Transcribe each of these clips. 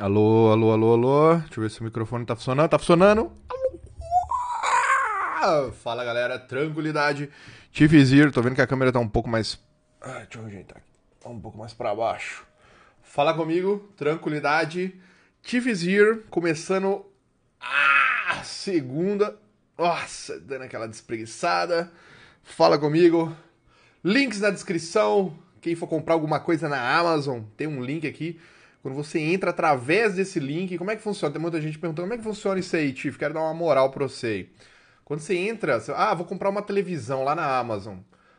Alô, alô, alô, alô. Deixa eu ver se o microfone tá funcionando. Tá funcionando? Alô! Fala galera, tranquilidade. Tifizir, tô vendo que a câmera tá um pouco mais. Ah, deixa eu ajeitar aqui. Tá um pouco mais pra baixo. Fala comigo, tranquilidade. Tifizir, começando a segunda. Nossa, dando aquela despreguiçada. Fala comigo. Links na descrição. Quem for comprar alguma coisa na Amazon, tem um link aqui. Quando você entra através desse link, como é que funciona? Tem muita gente perguntando como é que funciona isso aí, Tiff. Quero dar uma moral pra você. Quando você entra, você, ah, vou comprar uma televisão lá na Amazon.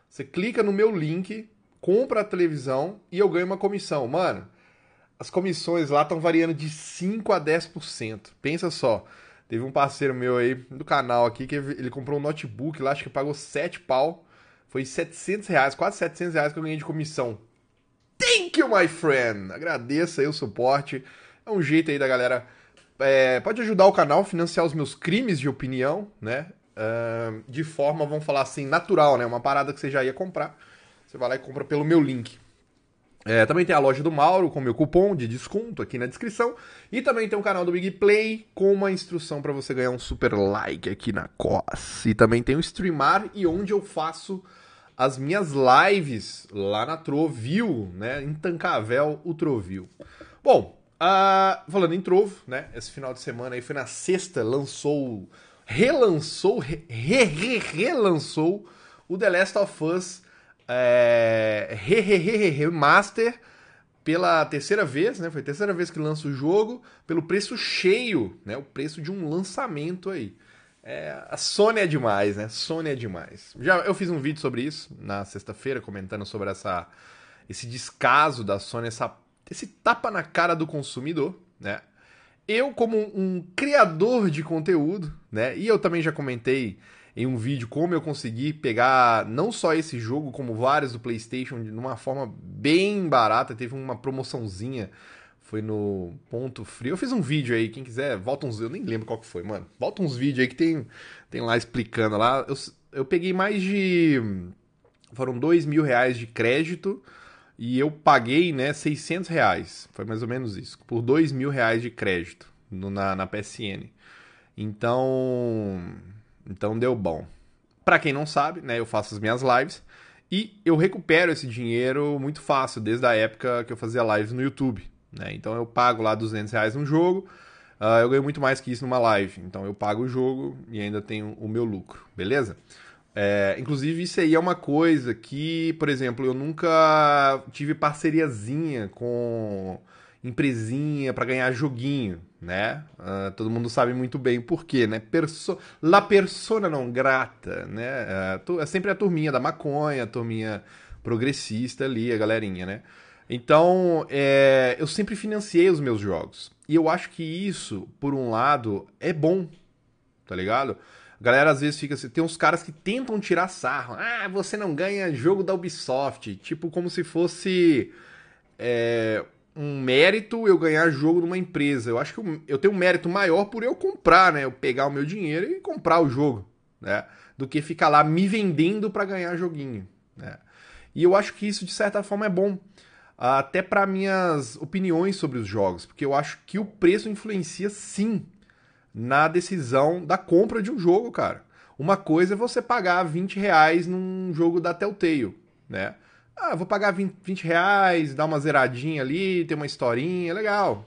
Você clica no meu link, compra a televisão e eu ganho uma comissão. Mano, as comissões lá estão variando de 5 a 10%. Pensa só. Teve um parceiro meu aí do canal aqui que ele comprou um notebook lá, acho que pagou 7 pau. Foi 700 reais, quase 700 reais que eu ganhei de comissão. Thank you, my friend! Agradeço aí o suporte. É um jeito aí da galera. É, pode ajudar o canal, financiar os meus crimes de opinião, né? Uh, de forma, vamos falar assim, natural, né? Uma parada que você já ia comprar. Você vai lá e compra pelo meu link. É, também tem a loja do Mauro com meu cupom de desconto aqui na descrição. E também tem o canal do Big Play com uma instrução para você ganhar um super like aqui na COS. E também tem o Streamar e onde eu faço as minhas lives lá na Trovil, né? Em Tancavel, o Trovil. Bom, uh, falando em Trovo, né? Esse final de semana aí foi na sexta, lançou, relançou, re, re, re relançou o The Last of Us é, re, re, re, Remaster pela terceira vez, né? Foi a terceira vez que lança o jogo, pelo preço cheio, né? O preço de um lançamento aí. É, a Sony é demais, né? Sony é demais. Já eu fiz um vídeo sobre isso na sexta-feira, comentando sobre essa, esse descaso da Sony, essa, esse tapa na cara do consumidor, né? Eu, como um criador de conteúdo, né? E eu também já comentei em um vídeo como eu consegui pegar não só esse jogo, como vários do PlayStation, de uma forma bem barata. Teve uma promoçãozinha foi no Ponto Frio. Eu fiz um vídeo aí, quem quiser, volta uns. Eu nem lembro qual que foi, mano. Volta uns vídeos aí que tem, tem lá explicando lá. Eu, eu peguei mais de. Foram dois mil reais de crédito e eu paguei, né, 600 reais. Foi mais ou menos isso. Por dois mil reais de crédito no, na, na PSN. Então. Então deu bom. Para quem não sabe, né, eu faço as minhas lives. E eu recupero esse dinheiro muito fácil, desde a época que eu fazia lives no YouTube. Né? Então eu pago lá 200 reais num jogo, uh, eu ganho muito mais que isso numa live. Então eu pago o jogo e ainda tenho o meu lucro, beleza? É, inclusive, isso aí é uma coisa que, por exemplo, eu nunca tive parceriazinha com empresinha para ganhar joguinho, né? Uh, todo mundo sabe muito bem por quê, né? Perso La persona não grata, né? Uh, é sempre a turminha da maconha, a turminha progressista ali, a galerinha, né? Então, é, eu sempre financiei os meus jogos. E eu acho que isso, por um lado, é bom, tá ligado? A galera às vezes fica assim, tem uns caras que tentam tirar sarro. Ah, você não ganha jogo da Ubisoft. Tipo, como se fosse é, um mérito eu ganhar jogo numa empresa. Eu acho que eu, eu tenho um mérito maior por eu comprar, né? Eu pegar o meu dinheiro e comprar o jogo, né? Do que ficar lá me vendendo para ganhar joguinho, né? E eu acho que isso, de certa forma, é bom até para minhas opiniões sobre os jogos, porque eu acho que o preço influencia sim na decisão da compra de um jogo, cara. Uma coisa é você pagar 20 reais num jogo da Telltale, né? Ah, vou pagar 20, 20 reais, dar uma zeradinha ali, ter uma historinha, legal.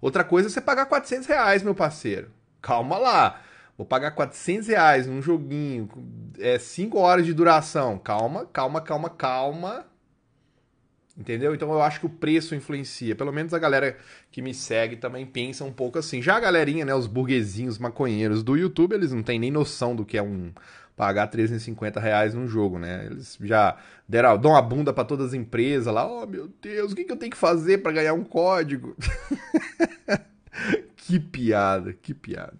Outra coisa é você pagar 400 reais, meu parceiro. Calma lá. Vou pagar 400 reais num joguinho, é 5 horas de duração. Calma, calma, calma, calma. Entendeu? Então eu acho que o preço influencia. Pelo menos a galera que me segue também pensa um pouco assim. Já a galerinha, né, os burguesinhos maconheiros do YouTube, eles não têm nem noção do que é um pagar 350 reais num jogo, né? Eles já deram, dão a bunda para todas as empresas lá. Oh, meu Deus, o que, que eu tenho que fazer para ganhar um código? que piada, que piada.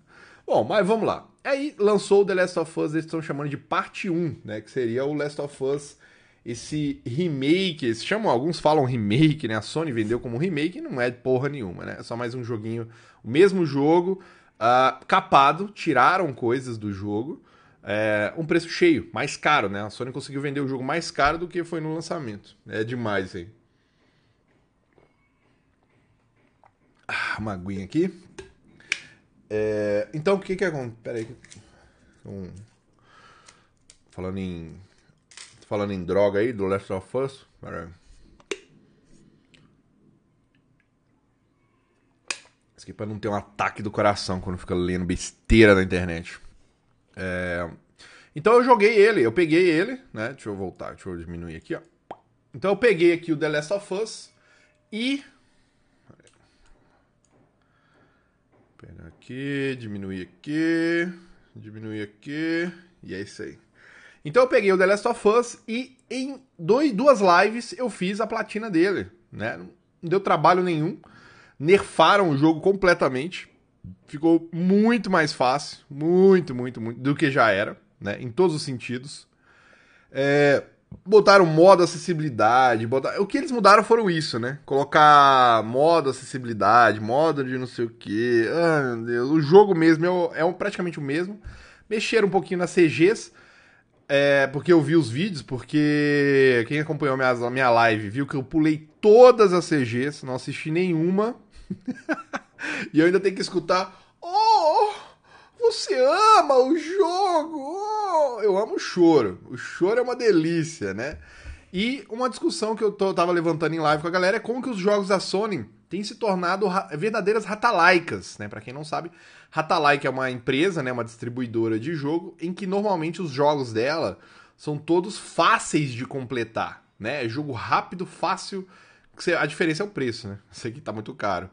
Bom, mas vamos lá. Aí lançou o The Last of Us, eles estão chamando de parte 1, né? Que seria o Last of Us esse remake, chamam, alguns falam remake, né? A Sony vendeu como remake, não é porra nenhuma, né? É só mais um joguinho, o mesmo jogo, uh, capado, tiraram coisas do jogo, é, um preço cheio, mais caro, né? A Sony conseguiu vender o jogo mais caro do que foi no lançamento. É demais aí. uma aguinha aqui. É, então, o que que acontece? Pera aí. Um, falando em... Falando em droga aí, do Last of Us. Pera aí. Isso aqui é pra não ter um ataque do coração quando fica lendo besteira na internet. É... Então eu joguei ele, eu peguei ele, né? Deixa eu voltar, deixa eu diminuir aqui, ó. Então eu peguei aqui o The Last of Us e. Pegar aqui, diminuir aqui, diminuir aqui, e é isso aí. Então eu peguei o The Last of Us e em dois, duas lives eu fiz a platina dele, né? Não deu trabalho nenhum, nerfaram o jogo completamente, ficou muito mais fácil, muito, muito, muito, do que já era né? Em todos os sentidos. É, botaram modo acessibilidade, botaram... o que eles mudaram foram isso, né? Colocar modo acessibilidade, modo de não sei o que. Ah, meu Deus, o jogo mesmo é, é praticamente o mesmo. Mexeram um pouquinho nas CGs, é, porque eu vi os vídeos, porque quem acompanhou minha, minha live viu que eu pulei todas as CGs, não assisti nenhuma. e eu ainda tenho que escutar. Oh! Você ama o jogo! Oh, eu amo o choro. O choro é uma delícia, né? E uma discussão que eu tô, tava levantando em live com a galera é como que os jogos da Sony têm se tornado verdadeiras ratalaicas, né? Para quem não sabe, Ratalaika é uma empresa, né, uma distribuidora de jogo em que normalmente os jogos dela são todos fáceis de completar, né? É jogo rápido, fácil, a diferença é o preço, né? Isso aqui tá muito caro.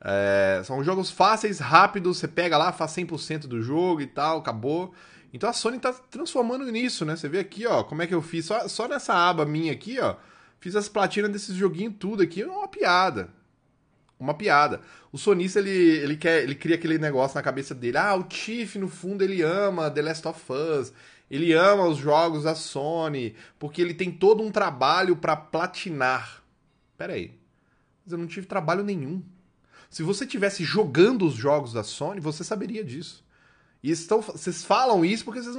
É, são jogos fáceis, rápidos, você pega lá, faz 100% do jogo e tal, acabou. Então a Sony tá transformando nisso, né? Você vê aqui, ó, como é que eu fiz, só, só nessa aba minha aqui, ó, fiz as platinas desses joguinhos tudo aqui, é uma piada. Uma piada. O sonista, ele, ele, quer, ele cria aquele negócio na cabeça dele. Ah, o Tiff, no fundo, ele ama The Last of Us. Ele ama os jogos da Sony. Porque ele tem todo um trabalho para platinar. Pera aí. Mas eu não tive trabalho nenhum. Se você tivesse jogando os jogos da Sony, você saberia disso. E estão, vocês falam isso porque vocês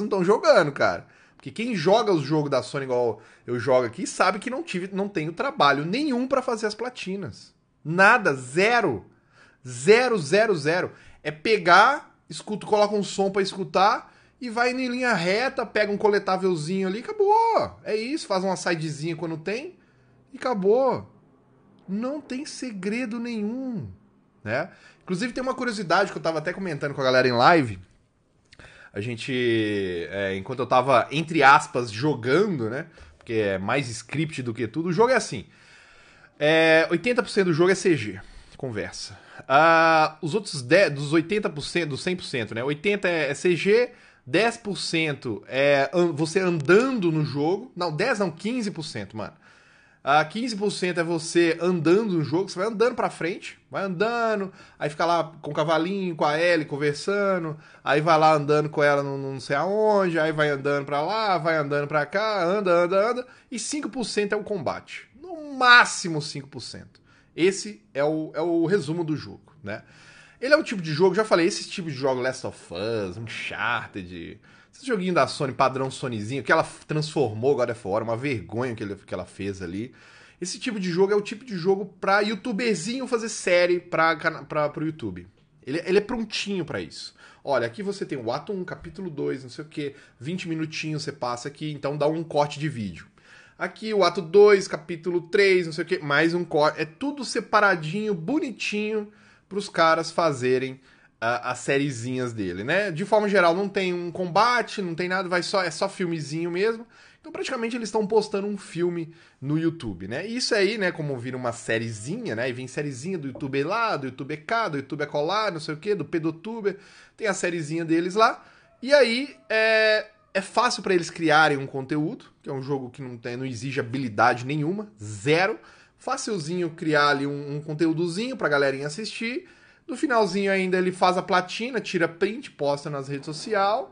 não, estão jogando, cara. Porque quem joga os jogos da Sony igual eu jogo aqui sabe que não tive, não tenho trabalho nenhum para fazer as platinas. Nada, zero. Zero, zero, zero. É pegar, escuto, coloca um som para escutar e vai em linha reta, pega um coletávelzinho ali, acabou. É isso, faz uma sidezinha quando tem e acabou não tem segredo nenhum, né? Inclusive tem uma curiosidade que eu tava até comentando com a galera em live. A gente, é, enquanto eu tava, entre aspas, jogando, né? Porque é mais script do que tudo. O jogo é assim. É, 80% do jogo é CG, conversa. Uh, os outros 10, dos 80%, dos 100%, né? 80% é, é CG, 10% é você andando no jogo. Não, 10 não, 15%, mano. Uh, 15% é você andando no jogo, você vai andando pra frente, vai andando, aí fica lá com o cavalinho, com a Ellie conversando, aí vai lá andando com ela no, não sei aonde, aí vai andando pra lá, vai andando pra cá, anda, anda, anda, e 5% é o combate. Máximo 5%. Esse é o, é o resumo do jogo, né? Ele é o tipo de jogo, já falei, esse tipo de jogo, Last of Us, Uncharted, esse joguinho da Sony, padrão Sonyzinho, que ela transformou God of War, uma vergonha que, ele, que ela fez ali. Esse tipo de jogo é o tipo de jogo pra youtuberzinho fazer série pra, pra, pro YouTube. Ele, ele é prontinho para isso. Olha, aqui você tem o ato 1, capítulo 2, não sei o que, 20 minutinhos você passa aqui, então dá um corte de vídeo. Aqui o ato 2, capítulo 3, não sei o que, mais um corte. É tudo separadinho, bonitinho, pros caras fazerem as sériezinhas dele, né? De forma geral, não tem um combate, não tem nada, vai só é só filmezinho mesmo. Então, praticamente, eles estão postando um filme no YouTube, né? E isso aí, né, como vira uma sériezinha, né? E vem sériezinha do YouTube lá, do YouTube cá, do YouTube colar, não sei o quê, do Pedotuber. Tem a sériezinha deles lá. E aí, é, é fácil para eles criarem um conteúdo, que é um jogo que não, tem, não exige habilidade nenhuma, zero. Facilzinho criar ali um, um conteúdozinho pra galerinha assistir no finalzinho ainda ele faz a platina, tira print, posta nas redes sociais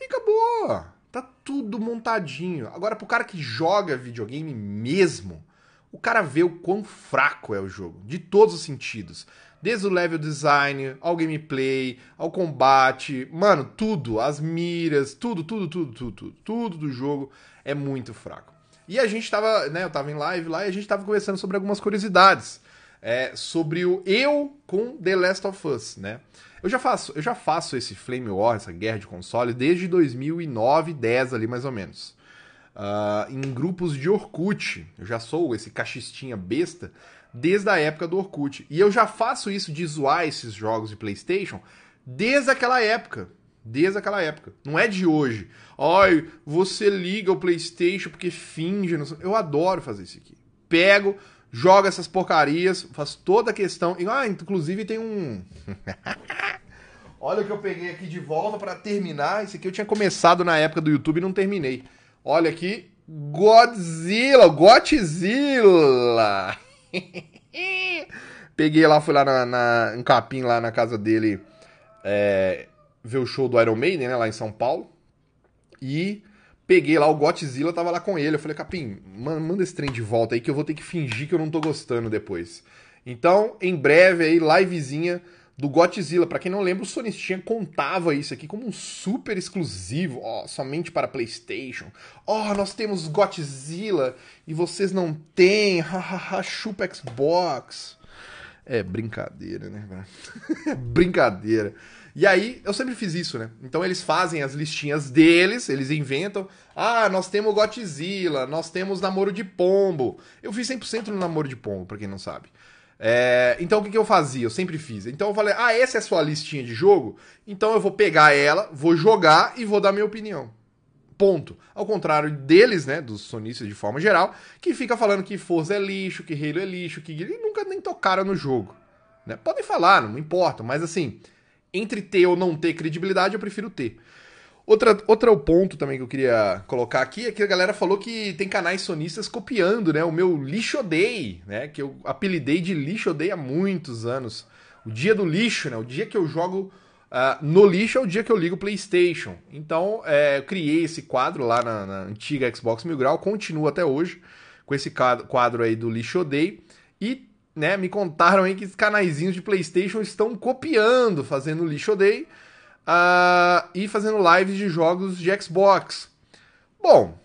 e acabou. Tá tudo montadinho. Agora, pro cara que joga videogame mesmo, o cara vê o quão fraco é o jogo, de todos os sentidos. Desde o level design, ao gameplay, ao combate, mano, tudo, as miras, tudo, tudo, tudo, tudo, tudo, tudo do jogo é muito fraco. E a gente tava, né, eu tava em live lá e a gente tava conversando sobre algumas curiosidades é, sobre o eu com The Last of Us, né? Eu já faço, eu já faço esse Flame War, essa guerra de console, desde 2009, 10 ali mais ou menos. Uh, em grupos de Orkut. Eu já sou esse cachistinha besta desde a época do Orkut. E eu já faço isso de zoar esses jogos de PlayStation desde aquela época. Desde aquela época. Não é de hoje. Ai, você liga o PlayStation porque finge. Eu adoro fazer isso aqui. Pego, jogo essas porcarias, faço toda a questão. Ah, inclusive tem um. Olha o que eu peguei aqui de volta para terminar. Isso aqui eu tinha começado na época do YouTube e não terminei. Olha aqui. Godzilla, Godzilla. Peguei lá, fui lá na, na, em Capim, lá na casa dele, é, ver o show do Iron Maiden, né, lá em São Paulo. E peguei lá o Godzilla, tava lá com ele. Eu falei, Capim, manda esse trem de volta aí que eu vou ter que fingir que eu não tô gostando depois. Então, em breve aí, livezinha do Godzilla. Para quem não lembra, o Sonistinha contava isso aqui como um super exclusivo, ó, somente para PlayStation. Ó, nós temos Godzilla e vocês não têm, hahaha, chupa Xbox. É brincadeira, né? brincadeira. E aí, eu sempre fiz isso, né? Então eles fazem as listinhas deles, eles inventam. Ah, nós temos Godzilla, nós temos Namoro de Pombo. Eu fiz 100% no Namoro de Pombo, pra quem não sabe. É, então o que, que, eu fazia? Eu sempre fiz. Então eu falei, ah, essa é a sua listinha de jogo? Então eu vou pegar ela, vou jogar e vou dar minha opinião. Ponto. Ao contrário deles, né, dos sonistas de forma geral, que fica falando que Forza é lixo, que Halo é lixo, que e nunca nem tocaram no jogo. Né? Podem falar, não importa, mas assim, entre ter ou não ter credibilidade, eu prefiro ter. Outra, outro ponto também que eu queria colocar aqui é que a galera falou que tem canais sonistas copiando, né? O meu Lixo Day, né? Que eu apelidei de Lixo Day há muitos anos. O dia do lixo, né? O dia que eu jogo uh, no lixo é o dia que eu ligo o PlayStation. Então, é, eu criei esse quadro lá na, na, antiga Xbox Mil Grau, continua até hoje com esse quadro aí do Lixo Day. E, né, me contaram aí que os canaizinhos de PlayStation estão copiando, fazendo Lixo Day uh, e fazendo lives de jogos de Xbox. Bom,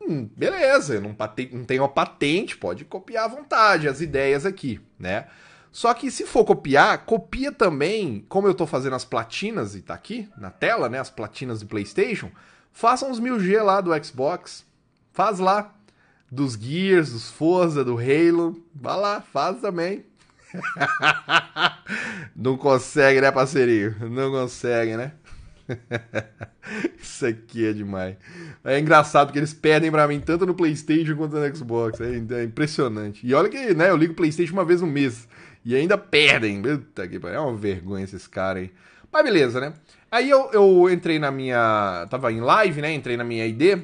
hum, beleza, não, não tenho a patente, pode copiar à vontade as ideias aqui, né? Só que se for copiar, copia também, como eu estou fazendo as platinas, e tá aqui na tela, né? As platinas do PlayStation, faça uns 1000G lá do Xbox. Faz lá. Dos Gears, dos Forza, do Halo. Vá lá, faz também. Não consegue, né, parceirinho? Não consegue, né? Isso aqui é demais. É engraçado que eles pedem para mim tanto no PlayStation quanto no Xbox. É, é, impressionante. E olha que, né, eu ligo o PlayStation uma vez no mês. E ainda perdem. Puta que É uma vergonha esses caras aí. Mas beleza, né? Aí eu, eu entrei na minha. Tava em live, né? Entrei na minha ID.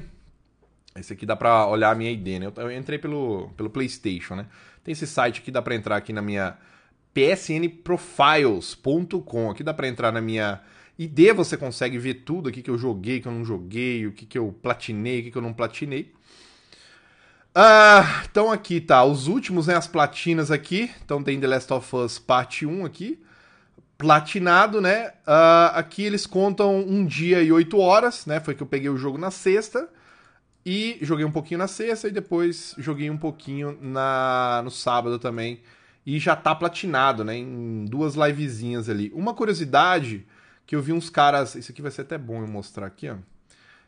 Esse aqui dá pra olhar a minha ID, né? Eu, eu entrei pelo, pelo PlayStation, né? Tem esse site que dá para entrar aqui na minha psnprofiles.com. Aqui dá para entrar na minha ID, você consegue ver tudo aqui que eu joguei, que eu não joguei, o que, que eu platinei, o que, que eu não platinei. Ah, então aqui tá, os últimos, né, as platinas aqui. Então tem The Last of Us parte 1 aqui. Platinado, né? Ah, aqui eles contam um dia e oito horas, né? Foi que eu peguei o jogo na sexta. E joguei um pouquinho na sexta e depois joguei um pouquinho na no sábado também. E já tá platinado, né? Em duas livezinhas ali. Uma curiosidade que eu vi uns caras. Isso aqui vai ser até bom eu mostrar aqui, ó.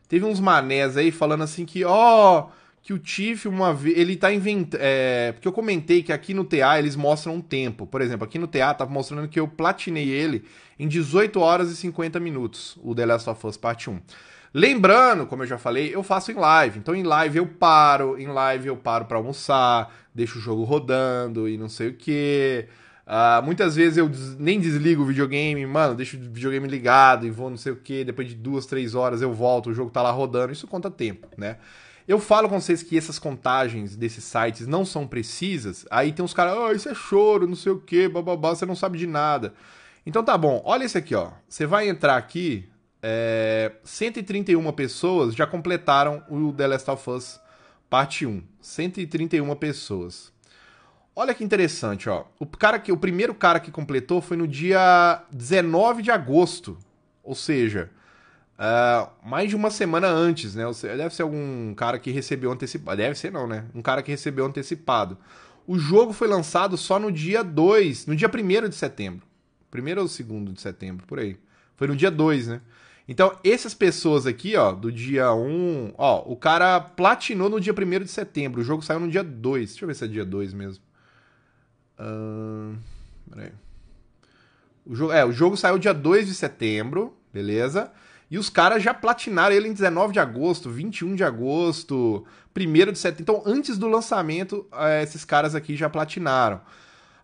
Teve uns manés aí falando assim que, ó, oh, que o Tiff uma vez. Ele tá inventando. É, porque eu comentei que aqui no TA eles mostram um tempo. Por exemplo, aqui no TA tava mostrando que eu platinei ele em 18 horas e 50 minutos, o The Last of Us Parte 1. Lembrando, como eu já falei, eu faço em live. Então em live eu paro, em live eu paro para almoçar, deixo o jogo rodando e não sei o que. Uh, ah, muitas vezes eu des nem desligo o videogame, mano, deixo o videogame ligado e vou não sei o que. Depois de duas, três horas eu volto, o jogo tá lá rodando. Isso conta tempo, né? Eu falo com vocês que essas contagens desses sites não são precisas. Aí tem uns caras, oh, isso é choro, não sei o que, bababá, você não sabe de nada. Então tá bom, olha esse aqui, ó. Você vai entrar aqui, é, 131 pessoas já completaram o The Last of Us parte 1. 131 pessoas. Olha que interessante, ó. O cara que o primeiro cara que completou foi no dia 19 de agosto, ou seja, uh, mais de uma semana antes, né? Deve ser algum cara que recebeu antecipado. Deve ser não, né? Um cara que recebeu antecipado. o jogo foi lançado só no dia 2, no dia 1 de setembro. Primeiro ou segundo de setembro, por aí. Foi no dia 2, né? Então, essas pessoas aqui, ó, do dia 1, ó, o cara platinou no dia 1 de setembro. O jogo saiu no dia 2. Deixa eu ver se é dia 2 mesmo. Uh, peraí. O jogo, é, o jogo saiu dia 2 de setembro, beleza? E os caras já platinaram ele em 19 de agosto, 21 de agosto, 1 de setembro. Então, antes do lançamento, é, esses caras aqui já platinaram.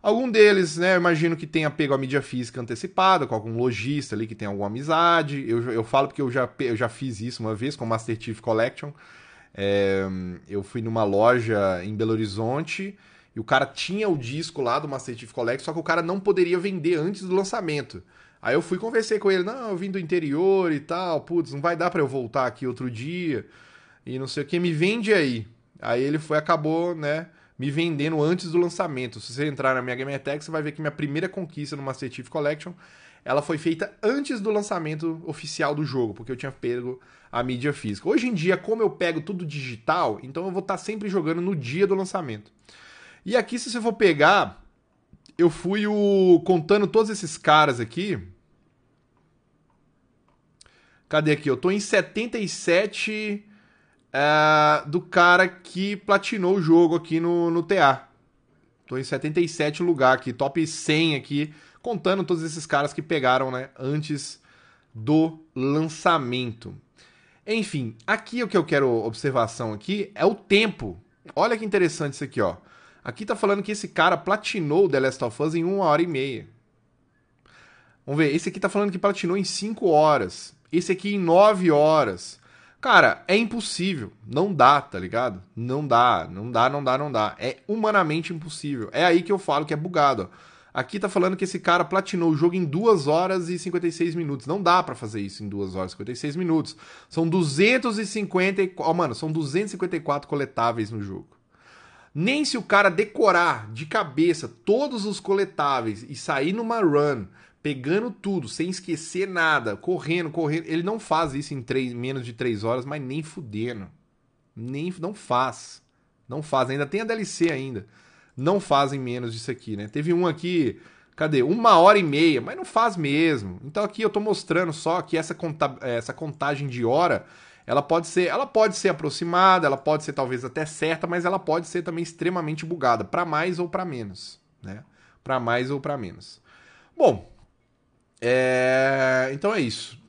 Algum deles, né, eu imagino que tenha pego a mídia física antecipada, com algum lojista ali que tem alguma amizade. Eu, eu falo porque eu já, eu já fiz isso uma vez com o Master Chief Collection. É, eu fui numa loja em Belo Horizonte e o cara tinha o disco lá do Master Chief Collection, só que o cara não poderia vender antes do lançamento. Aí eu fui conversei com ele, não, eu vim do interior e tal, putz, não vai dar para eu voltar aqui outro dia e não sei o que, me vende aí. Aí ele foi, acabou, né, me vendendo antes do lançamento. Se você entrar na minha Gamertech, você vai ver que minha primeira conquista no Master Chief Collection, ela foi feita antes do lançamento oficial do jogo, porque eu tinha pego a mídia física. Hoje em dia, como eu pego tudo digital, então eu vou estar sempre jogando no dia do lançamento. E aqui, se você for pegar, eu fui o contando todos esses caras aqui. Cadê aqui? Eu tô em 77 uh, do cara que platinou o jogo aqui no, no TA. Tô em 77 lugar aqui, top 100 aqui, contando todos esses caras que pegaram, né, antes do lançamento. Enfim, aqui o que eu quero observação aqui é o tempo. Olha que interessante isso aqui, ó. Aqui tá falando que esse cara platinou The Last of Us em uma hora e meia. Vamos ver, esse aqui tá falando que platinou em 5 horas. Esse aqui em 9 horas. Cara, é impossível. Não dá, tá ligado? Não dá, não dá, não dá, não dá. É humanamente impossível. É aí que eu falo que é bugado. Ó. Aqui tá falando que esse cara platinou o jogo em 2 horas e 56 minutos. Não dá para fazer isso em 2 horas e 56 minutos. São 250. Oh, mano, são 254 coletáveis no jogo. Nem se o cara decorar de cabeça todos os coletáveis e sair numa run pegando tudo, sem esquecer nada, correndo, correndo. Ele não faz isso em três, menos de 3 horas, mas nem fudendo. Nem, não faz. Não faz. Ainda tem a DLC ainda. Não fazem menos disso aqui, né? Teve um aqui, cadê? Uma hora e meia, mas não faz mesmo. Então aqui eu tô mostrando só que essa, conta, essa contagem de hora, ela pode ser, ela pode ser aproximada, ela pode ser talvez até certa, mas ela pode ser também extremamente bugada, para mais ou para menos, né? Para mais ou para menos. Bom, é... Então é isso.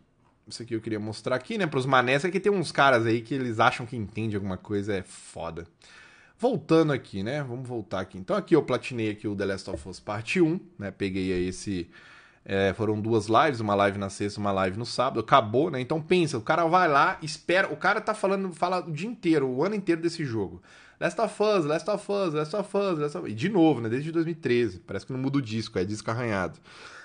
Isso aqui eu queria mostrar aqui, né? Pros manés, é que tem uns caras aí que eles acham que entende alguma coisa, é foda. Voltando aqui, né? Vamos voltar aqui. Então aqui eu platinei aqui o The Last of Us Parte 1, né? Peguei aí esse... É, foram duas lives, uma live na sexta, uma live no sábado, acabou, né? Então pensa, o cara vai lá, espera, o cara tá falando, fala o dia inteiro, o ano inteiro desse jogo. Last of Us, Last of Us, Last of Us, Last of Us. E de novo, né? Desde 2013. Parece que não muda o disco, é disco arranhado.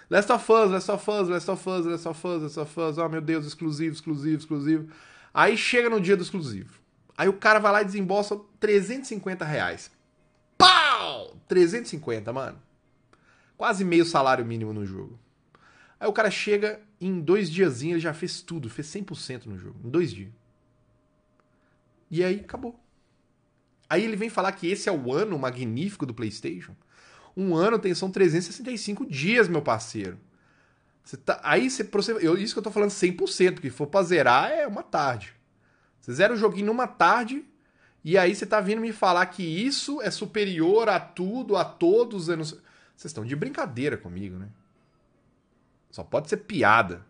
Last of Us, Last of Us, Last of Us, Last of Us, Last of Us, oh meu Deus, exclusivo, exclusivo, exclusivo. Aí chega no dia do exclusivo. Aí o cara vai lá e desembolsa 350 reais. Pau! 350, mano. Quase meio salário mínimo no jogo. Aí o cara chega em dois diazinhos, ele já fez tudo, fez 100% no jogo, em dois dias. E aí acabou. Aí ele vem falar que esse é o ano magnífico do PlayStation. Um ano tem, são 365 dias, meu parceiro. Você tá, aí você eu, isso que eu tô falando 100%, porque se for pra zerar é uma tarde. Você zera o joguinho numa tarde e aí você tá vindo me falar que isso é superior a tudo, a todos. Vocês estão de brincadeira comigo, né? Só pode ser piada.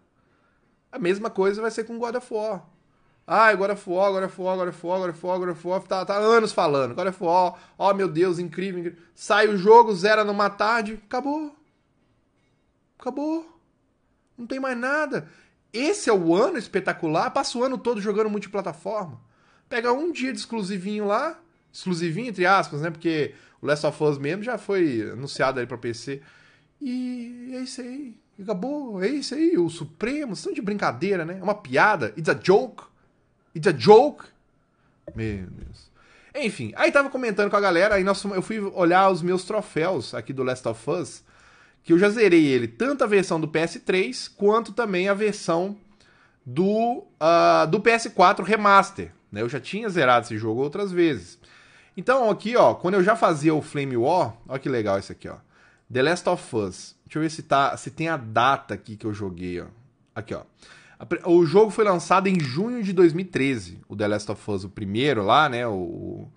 A mesma coisa vai ser com God of War. Ah, agora é War, agora é War, agora é War, agora War, agora War. Tá, tá anos falando. Agora War. Ó, oh, meu Deus, incrível, incrível. Sai o jogo, zera numa tarde. Acabou. Acabou. Não tem mais nada. Esse é o ano espetacular. Passa o ano todo jogando multiplataforma. Pega um dia de exclusivinho lá. Exclusivinho, entre aspas, né? Porque o Last of Us mesmo já foi anunciado aí pra PC. E é isso aí. Acabou. É isso aí. O Supremo. Estão de brincadeira, né? É uma piada. It's a joke. It's a joke. Meu Deus. Enfim, aí tava comentando com a galera, aí nós, eu fui olhar os meus troféus aqui do Last of Us, que eu já zerei ele, tanto a versão do PS3, quanto também a versão do, uh, do PS4 Remaster. Né? Eu já tinha zerado esse jogo outras vezes. Então, aqui, ó, quando eu já fazia o Flame War, olha que legal isso aqui, ó. The Last of Us. Deixa eu ver se, tá, se tem a data aqui que eu joguei, ó. Aqui, ó. O jogo foi lançado em junho de 2013. O The Last of Us, o primeiro lá, né? O,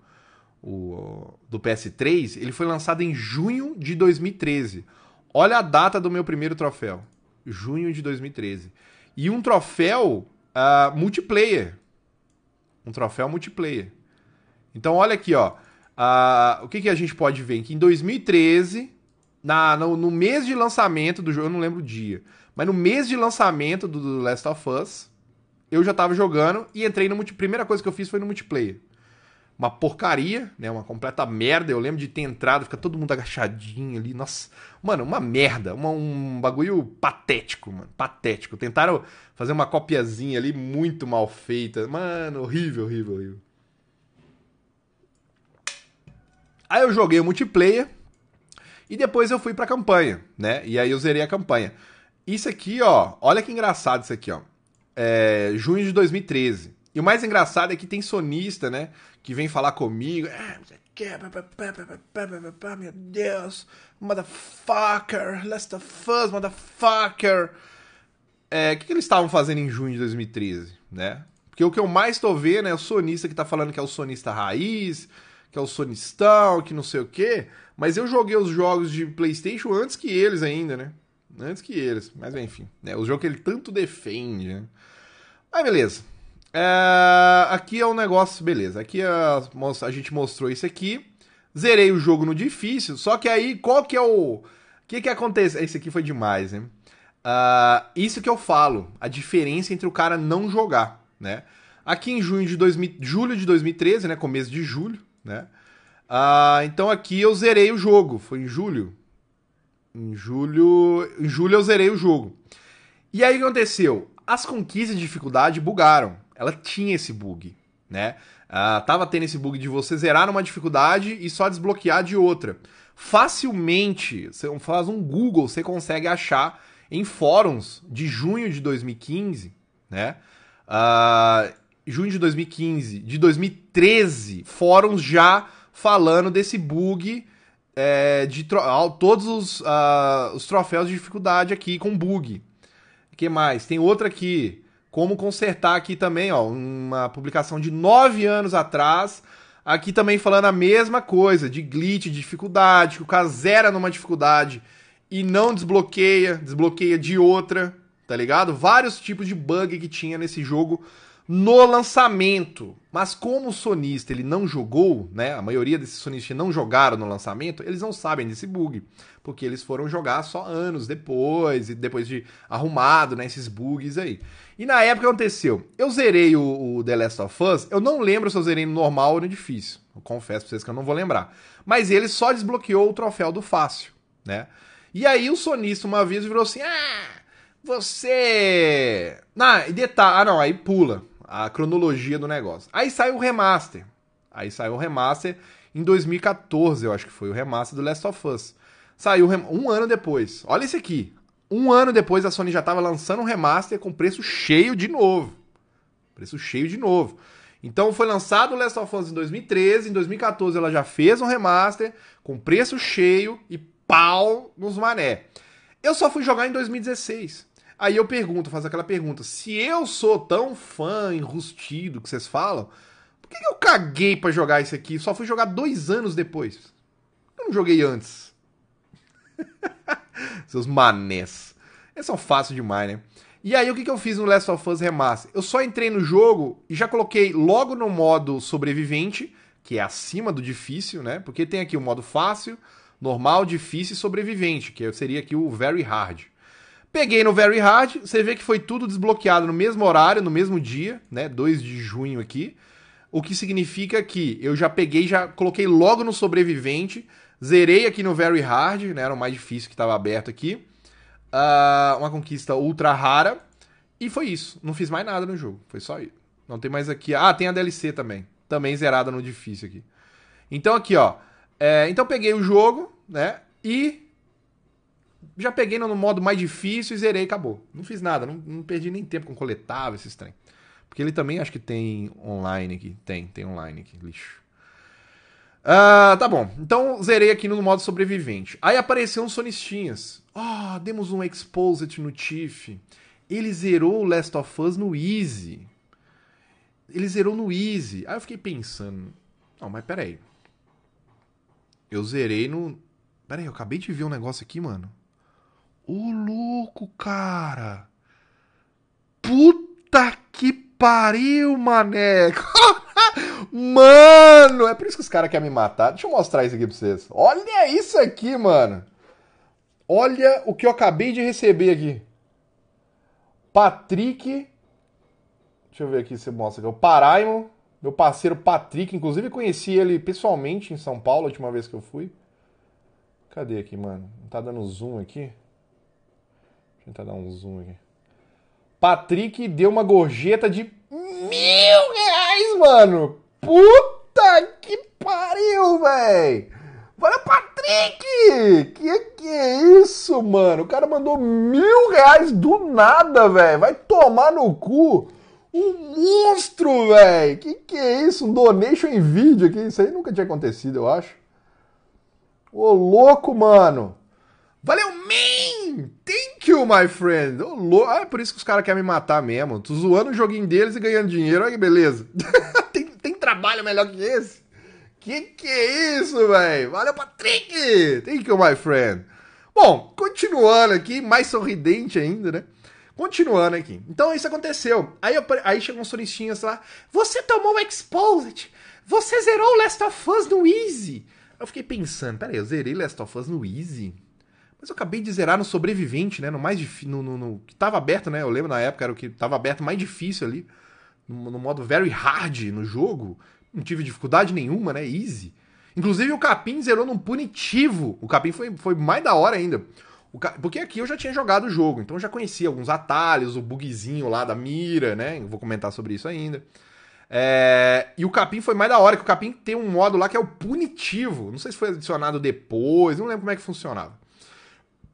o, do PS3, ele foi lançado em junho de 2013. Olha a data do meu primeiro troféu. Junho de 2013. E um troféu uh, multiplayer. Um troféu multiplayer. Então, olha aqui, ó. Uh, o que, que a gente pode ver? Que em 2013, na, no, no, mês de lançamento do jogo, eu não lembro o dia, mas no mês de lançamento do, do Last of Us, eu já tava jogando e entrei no multiplayer. Primeira coisa que eu fiz foi no multiplayer uma porcaria, né? Uma completa merda. Eu lembro de ter entrado, fica todo mundo agachadinho ali. Nossa, mano, uma merda. Uma, um bagulho patético, mano. Patético. Tentaram fazer uma copiazinha ali muito mal feita. Mano, horrível, horrível, horrível. Aí eu joguei o multiplayer e depois eu fui pra campanha, né? E aí eu zerei a campanha. Isso aqui, ó, olha que engraçado isso aqui, ó. É, junho de 2013. E o mais engraçado é que tem sonista, né? Que vem falar comigo. Meu Deus, motherfucker, Last of Us, motherfucker. É, o que, que eles estavam fazendo em junho de 2013, né? Porque o que eu mais tô vendo é o sonista que tá falando que é o sonista raiz, que é o sonistão, que não sei o quê. Mas eu joguei os jogos de PlayStation antes que eles ainda, né? Antes que eles. Mas enfim, né? O jogo que ele tanto defende, né? Aí beleza. É, aqui é um negócio, beleza. Aqui a, a, gente mostrou isso aqui. Zerei o jogo no difícil, só que aí qual que é o. O que que acontece? Esse aqui foi demais, né? Uh, isso que eu falo, a diferença entre o cara não jogar, né? Aqui em junho de 2000, julho de 2013, né? Começo de julho, né? Uh, então aqui eu zerei o jogo. Foi em julho? Em julho. Em julho eu zerei o jogo. E aí o que aconteceu? As conquistas de dificuldade bugaram ela tinha esse bug, né? Uh, tava tendo esse bug de você zerar numa dificuldade e só desbloquear de outra. Facilmente, você faz um Google, você consegue achar em fóruns de junho de 2015, né? Uh, junho de 2015, de 2013, fóruns já falando desse bug é, de todos os, uh, os troféus de dificuldade aqui com bug. Que mais? Tem outra aqui como consertar aqui também, ó, uma publicação de nove anos atrás, aqui também falando a mesma coisa, de glitch, de dificuldade, que o cara zera numa dificuldade e não desbloqueia, desbloqueia de outra, tá ligado? Vários tipos de bug que tinha nesse jogo no lançamento. Mas como o sonista ele não jogou, né? A maioria desses sonistas não jogaram no lançamento, eles não sabem desse bug, porque eles foram jogar só anos depois e depois de arrumado, né, esses bugs aí. E na época aconteceu, eu zerei o, o, The Last of Us, eu não lembro se eu zerei no normal ou no difícil. Eu confesso pra vocês que eu não vou lembrar. Mas ele só desbloqueou o troféu do fácil, né? E aí o sonista uma vez virou assim: "Ah, você, ah, detalhe, ah não, aí pula a cronologia do negócio. Aí saiu o remaster. Aí saiu o remaster em 2014, eu acho que foi o remaster do Last of Us. Saiu um ano depois. Olha esse aqui. Um ano depois a Sony já estava lançando um remaster com preço cheio de novo. Preço cheio de novo. Então foi lançado o Last of Us em 2013, em 2014 ela já fez um remaster com preço cheio e pau nos mané. Eu só fui jogar em 2016. Aí eu pergunto, faço aquela pergunta: se eu sou tão fã enrustido que vocês falam, por que eu caguei para jogar isso aqui? Só fui jogar dois anos depois. Eu não joguei antes. Seus manés. Eles são fáceis demais, né? E aí, o que, que eu fiz no Last of Us Remaster? Eu só entrei no jogo e já coloquei logo no modo sobrevivente, que é acima do difícil, né? Porque tem aqui o modo fácil, normal, difícil e sobrevivente, que seria aqui o Very Hard. Peguei no Very Hard, você vê que foi tudo desbloqueado no mesmo horário, no mesmo dia, né? 2 de junho aqui. O que significa que eu já peguei, já coloquei logo no sobrevivente, zerei aqui no Very Hard, né? Era o mais difícil que estava aberto aqui. Uh, uma conquista ultra rara. E foi isso. Não fiz mais nada no jogo. Foi só isso. Não tem mais aqui. Ah, tem a DLC também. Também zerada no difícil aqui. Então aqui, ó. É, então peguei o jogo, né? E já peguei no modo mais difícil e zerei acabou. Não fiz nada, não, não perdi nem tempo com coletável, esses trem. Porque ele também acho que tem online aqui. Tem, tem online aqui, lixo. Ah, tá bom. Então zerei aqui no modo sobrevivente. Aí apareceu um sonistinhas. Ah, demos um exposit no Tiff. Ele zerou o Last of Us no Easy. Ele zerou no Easy. Aí eu fiquei pensando. Não, mas peraí. Eu zerei no. Peraí, eu acabei de ver um negócio aqui, mano. Ô louco, cara! Puta que pariu, maneco! mano! É por isso que os caras querem me matar. Deixa eu mostrar isso aqui pra vocês. Olha isso aqui, mano! Olha o que eu acabei de receber aqui. Patrick. Deixa eu ver aqui se mostra aqui. O Paraimo, meu parceiro Patrick. Inclusive conheci ele pessoalmente em São Paulo a última vez que eu fui. Cadê aqui, mano? Não tá dando zoom aqui? Deixa eu tentar dar um zoom aqui. Patrick deu uma gorjeta de mil reais, mano! Puta que pariu, velho! Olha Patrick! Que que é isso, mano? O cara mandou mil reais do nada, velho! Vai tomar no cu! Um monstro, velho! Que que é isso? Um donation em vídeo aqui? Isso aí nunca tinha acontecido, eu acho. Ô, louco, mano! Valeu, man! Thank you, my friend! Louco! Ah, é por isso que os caras querem me matar mesmo. Tô zoando o joguinho deles e ganhando dinheiro. Olha que beleza. tem, tem trabalho melhor que esse? Que que é isso, velho? Valeu, Patrick! Thank you, my friend. Bom, continuando aqui, mais sorridente ainda, né? Continuando aqui. Então isso aconteceu. Aí, aí chegou um sonistinhas lá. Você tomou Exposed. Você zerou o Last of Us no Easy. Eu fiquei pensando, peraí, eu zerei Last of Us no Easy? Mas eu acabei de zerar no sobrevivente, né? No mais difícil. No, no, no, que tava aberto, né? Eu lembro na época, era o que tava aberto mais difícil ali. No, no modo very hard no jogo. Não tive dificuldade nenhuma, né? Easy. Inclusive o Capim zerou num punitivo. O Capim foi, foi mais da hora ainda. Porque aqui eu já tinha jogado o jogo, então eu já conhecia alguns atalhos, o bugzinho lá da mira, né? Eu vou comentar sobre isso ainda. É... E o Capim foi mais da hora, que o Capim tem um modo lá que é o punitivo. Não sei se foi adicionado depois, não lembro como é que funcionava.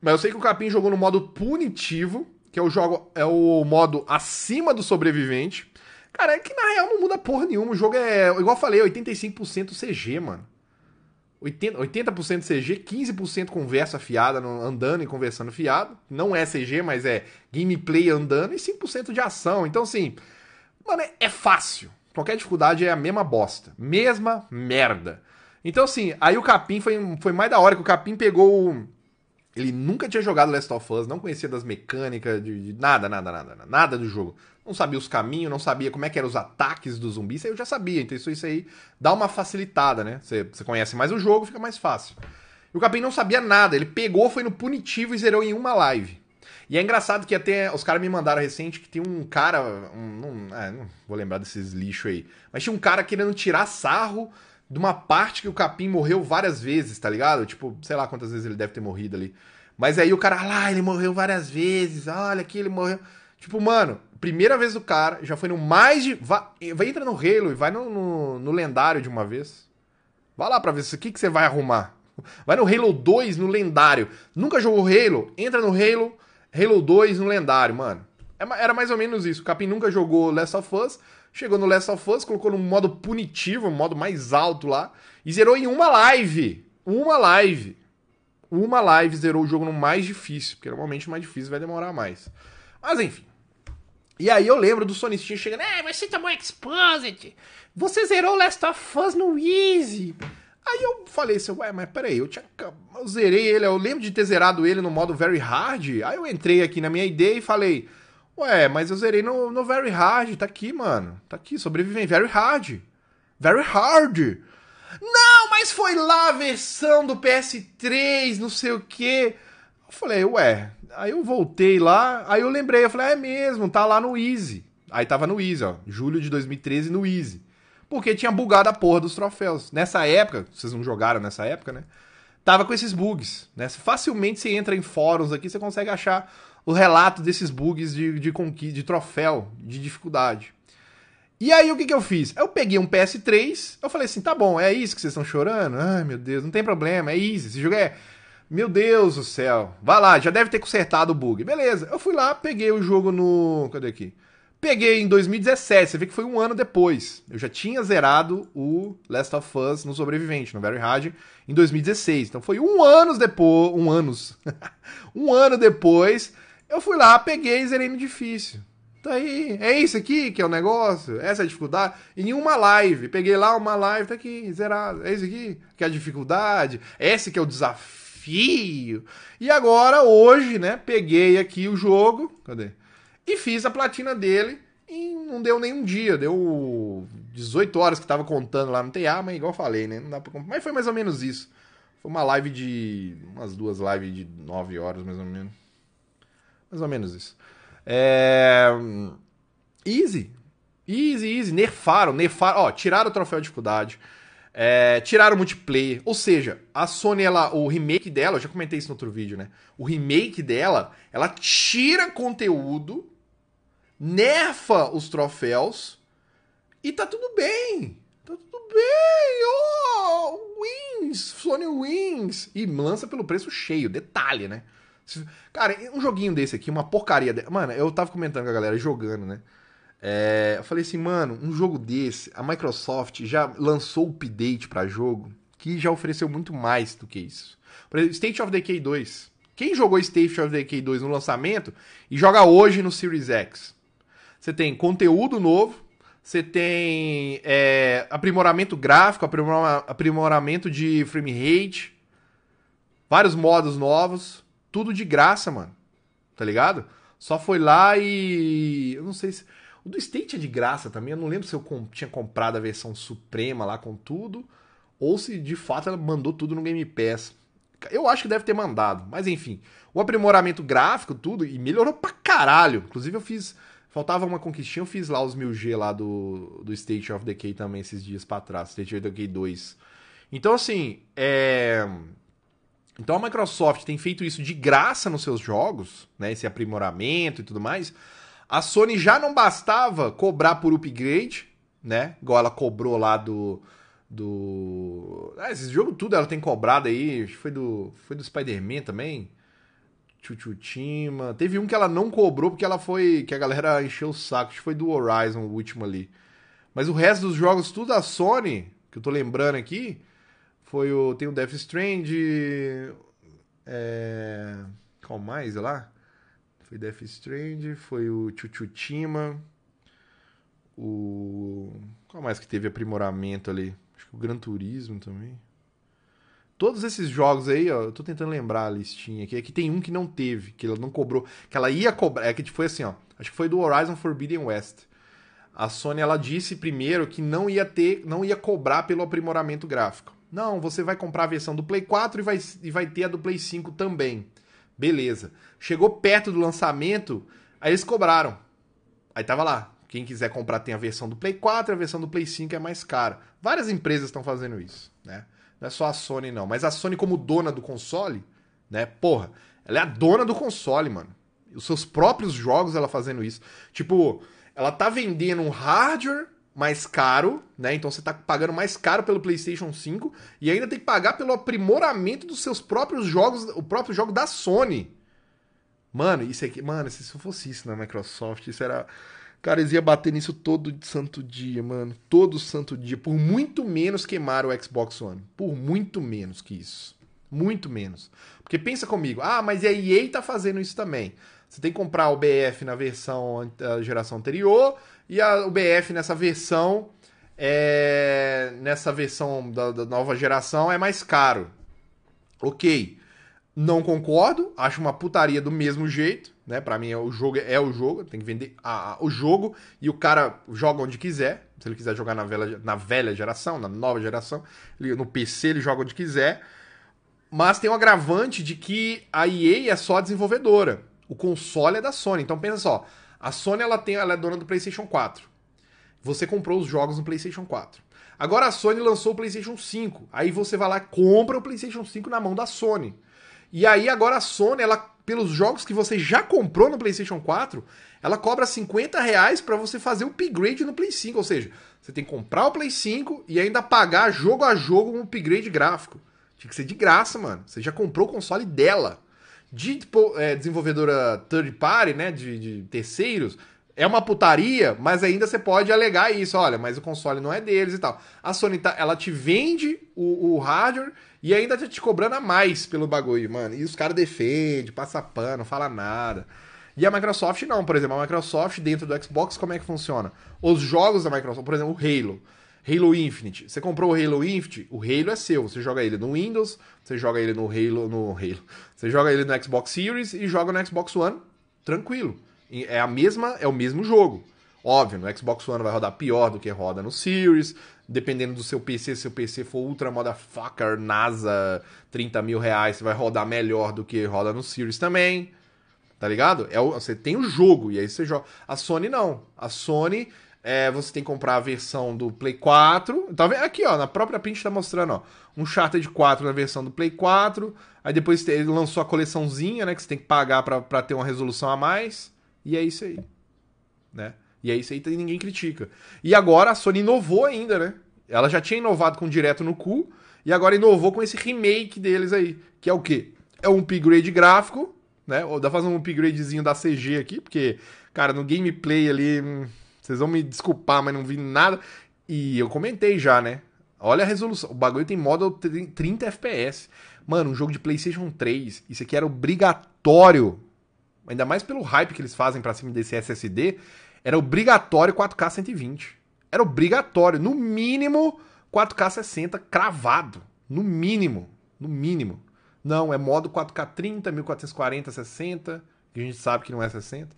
Mas eu sei que o Capim jogou no modo punitivo, que é o jogo é o modo acima do sobrevivente. Cara, é que na real não muda porra nenhuma. O jogo é, igual eu falei, 85% CG, mano. 80%, 80 CG, 15% conversa fiada, andando e conversando fiado. Não é CG, mas é gameplay andando e 5% de ação. Então, assim, mano, é, é fácil. Qualquer dificuldade é a mesma bosta. Mesma merda. Então, assim, aí o Capim foi, foi mais da hora que o Capim pegou. Ele nunca tinha jogado Last of Us, não conhecia das mecânicas, de, de nada, nada, nada, nada, do jogo não sabia os caminhos, não sabia como é que eram os ataques dos zumbis, isso aí eu já sabia, então isso, isso aí dá uma facilitada, né? Você, conhece mais o jogo, fica mais fácil. E o Capim não sabia nada, ele pegou, foi no punitivo e zerou em uma live. E é engraçado que até os caras me mandaram recente que tem um cara. Um, é, não vou lembrar desses lixos aí. Mas tinha um cara querendo tirar sarro de uma parte que o Capim morreu várias vezes, tá ligado? Tipo, sei lá quantas vezes ele deve ter morrido ali. Mas aí o cara, lá, ah, ele morreu várias vezes, olha aqui, ele morreu. Tipo, mano, primeira vez do cara, já foi no mais de. Vai, vai entra no Halo e vai no, no, no, lendário de uma vez. Vai lá pra ver o que, que você vai arrumar. Vai no Halo 2 no lendário. Nunca jogou Halo? Entra no Halo, Halo 2 no lendário, mano. É era mais ou menos isso. O Capim nunca jogou Last of Us. Chegou no Last of Us, colocou no modo punitivo, modo mais alto lá. E zerou em uma live. Uma live. Uma live zerou o jogo no mais difícil. Porque normalmente o mais difícil vai demorar mais. Mas enfim. E aí eu lembro do Sonistinho chegando, é, mas você tomou Exposit, você zerou Last of Us no Easy. Aí eu falei assim, ué, mas peraí, eu, tinha, eu zerei ele, eu lembro de ter zerado ele no modo Very Hard. Aí eu entrei aqui na minha ideia e falei, ué, mas eu zerei no, no Very Hard, tá aqui, mano, tá aqui, sobrevivem Very Hard. Very Hard. Não, mas foi lá a versão do PS3, não sei o quê. Eu falei, ué, Aí eu voltei lá, aí eu lembrei, eu falei, é mesmo, tá lá no Easy. Aí tava no Easy, ó, julho de 2013 no Easy. Porque tinha bugado a porra dos troféus. Nessa época, vocês não jogaram nessa época, né? Tava com esses bugs, né? Facilmente você entra em fóruns aqui, você consegue achar o relato desses bugs de, de conquista, de troféu, de dificuldade. E aí o que, que eu fiz? Eu peguei um PS3, eu falei assim, tá bom, é isso que vocês estão chorando? Ai meu Deus, não tem problema, é easy. Esse jogo é meu Deus do céu. Vai lá, já deve ter consertado o bug. Beleza, eu fui lá, peguei o jogo no. Cadê aqui? peguei em 2017, você vê que foi um ano depois. Eu já tinha zerado o Last of Us no Sobrevivente, no Very Hard, em 2016. Então foi um ano depois. Um anos. um ano depois, eu fui lá, peguei e zerei no difícil. Tá aí, é isso aqui que é o negócio, essa é a dificuldade. Em uma live, peguei lá uma live, tá aqui, zerado. É isso aqui que é a dificuldade, esse que é o desafio. E agora, hoje, né, peguei aqui o jogo, cadê? E fiz a platina dele e não deu nem um dia, deu 18 horas que tava contando lá no TA, mas igual falei, né, não dá pra... Mas foi mais ou menos isso. Foi uma live de. umas duas lives de 9 horas, mais ou menos. Mais ou menos isso. É... Easy. Easy, easy. Nerfaram, nerfaram. Ó, tiraram o troféu de dificuldade. É, tiraram o multiplayer. Ou seja, a Sony, ela, o remake dela, eu já comentei isso no outro vídeo, né? O remake dela, ela tira conteúdo, nerfa os troféus e tá tudo bem. Tá tudo bem. Oh, wins, Sony wins. E lança pelo preço cheio, detalhe, né? Cara, um joguinho desse aqui, uma porcaria. De... Mano, eu tava comentando com a galera jogando, né? É... eu falei assim, mano, um jogo desse, a Microsoft já lançou update para jogo que já ofereceu muito mais do que isso. Por exemplo, State of Decay 2. Quem jogou State of Decay 2 no lançamento e joga hoje no Series X? Você tem conteúdo novo, você tem é, aprimoramento gráfico, aprimoramento de frame rate, vários modos novos. Tudo de graça, mano. Tá ligado? Só foi lá e. Eu não sei se. O do State é de graça também. Eu não lembro se eu tinha comprado a versão suprema lá com tudo. Ou se de fato ela mandou tudo no Game Pass. Eu acho que deve ter mandado. Mas enfim. O aprimoramento gráfico, tudo. E melhorou pra caralho. Inclusive eu fiz. Faltava uma conquistinha. Eu fiz lá os 1000G lá do, do State of Decay também esses dias pra trás. State of Decay 2. Então assim. É. Então a Microsoft tem feito isso de graça nos seus jogos, né, esse aprimoramento e tudo mais. A Sony já não bastava cobrar por upgrade, né? Igual ela cobrou lá do do ah, esse jogo tudo ela tem cobrado aí, foi do foi do Spider-Man também. Chuchutima. Teve um que ela não cobrou porque ela foi que a galera encheu o saco, acho que foi do Horizon o último ali. Mas o resto dos jogos tudo da Sony, que eu tô lembrando aqui, foi o. Tem o Death Strand. É, qual mais lá? Foi Death Strand, foi o Chuchutima. O. Qual mais que teve aprimoramento ali? Acho que o Gran Turismo também. Todos esses jogos aí, ó, eu tô tentando lembrar a listinha aqui. Aqui tem um que não teve, que ela não cobrou. Que ela ia cobrar. É que foi assim, ó. Acho que foi do Horizon Forbidden West. A Sony ela disse primeiro que não ia ter, não ia cobrar pelo aprimoramento gráfico. Não, você vai comprar a versão do Play 4 e vai, e vai ter a do Play 5 também. Beleza. Chegou perto do lançamento, aí eles cobraram. Aí tava lá. Quem quiser comprar tem a versão do Play 4 e a versão do Play 5 é mais cara. Várias empresas estão fazendo isso, né? Não é só a Sony, não. Mas a Sony, como dona do console, né? Porra, ela é a dona do console, mano. Os seus próprios jogos ela fazendo isso. Tipo, ela tá vendendo um hardware mais caro, né? Então você tá pagando mais caro pelo PlayStation 5 e ainda tem que pagar pelo aprimoramento dos seus próprios jogos, o próprio jogo da Sony. Mano, isso aqui, mano, se isso fosse isso na Microsoft, isso era Cara, eles iam bater nisso todo santo dia, mano. Todo santo dia. Por muito menos queimaram o Xbox One. Por muito menos que isso. Muito menos. Porque pensa comigo, ah, mas a EA tá fazendo isso também. Você tem que comprar o BF na versão da geração anterior e a, o BF nessa versão é, nessa versão da, da, nova geração é mais caro. Ok. Não concordo, acho uma putaria do mesmo jeito, né? Para mim o jogo é o jogo, tem que vender a, a, o jogo e o cara joga onde quiser. Se ele quiser jogar na velha, na velha geração, na nova geração, ele, no PC ele joga onde quiser. Mas tem um agravante de que a EA é só desenvolvedora. O console é da Sony. Então pensa só, a Sony ela tem, ela é dona do PlayStation 4. Você comprou os jogos no PlayStation 4. Agora a Sony lançou o PlayStation 5. Aí você vai lá compra o PlayStation 5 na mão da Sony. E aí agora a Sony, ela, pelos jogos que você já comprou no PlayStation 4, ela cobra 50 reais para você fazer o upgrade no Play 5. Ou seja, você tem que comprar o Play 5 e ainda pagar jogo a jogo um upgrade gráfico. Tinha que ser de graça, mano. Você já comprou o console dela de tipo, é, desenvolvedora third party, né, de, de, terceiros, É uma putaria, mas ainda você pode alegar isso. Olha, mas o console não é deles e tal. A Sony, tá, ela te vende o, o hardware e ainda tá te cobrando a mais pelo bagulho, mano. E os caras defendem, passa pano, fala nada. E a Microsoft não, por exemplo, a Microsoft dentro do Xbox, como é que funciona? Os jogos da Microsoft, por exemplo, o Halo. Halo Infinite. Você comprou o Halo Infinite, o Halo é seu. Você joga ele no Windows, você joga ele no Halo, no Halo. Você joga ele no Xbox Series e joga no Xbox One, tranquilo. É a mesma, é o mesmo jogo. Óbvio, no Xbox One vai rodar pior do que roda no Series. Dependendo do seu PC, se seu PC for ultra motherfucker, NASA, 30 mil reais, você vai rodar melhor do que roda no Series também. Tá ligado? É, você tem o jogo e aí você joga. A Sony não. A Sony, é, você tem que comprar a versão do Play 4. Tá vendo? Aqui, ó, na própria print tá mostrando, ó. Um Charter 4 na versão do Play 4. Aí depois ele lançou a coleçãozinha, né? Que você tem que pagar para ter uma resolução a mais. E é isso aí. Né? E é isso aí ninguém critica. E agora a Sony inovou ainda, né? Ela já tinha inovado com Direto no Cu, e agora inovou com esse remake deles aí. Que é o quê? É um upgrade gráfico, né? Dá pra fazer um upgradezinho da CG aqui, porque, cara, no gameplay ali. Hum, vocês vão me desculpar, mas não vi nada. E eu comentei já, né? Olha a resolução. O bagulho tem modo 30 FPS. Mano, um jogo de PlayStation 3. Isso aqui era obrigatório ainda mais pelo hype que eles fazem para cima desse SSD, era obrigatório 4K 120. Era obrigatório, no mínimo 4K 60 cravado, no mínimo, no mínimo. Não, é modo 4K 30, 1440, 60, que a gente sabe que não é 60.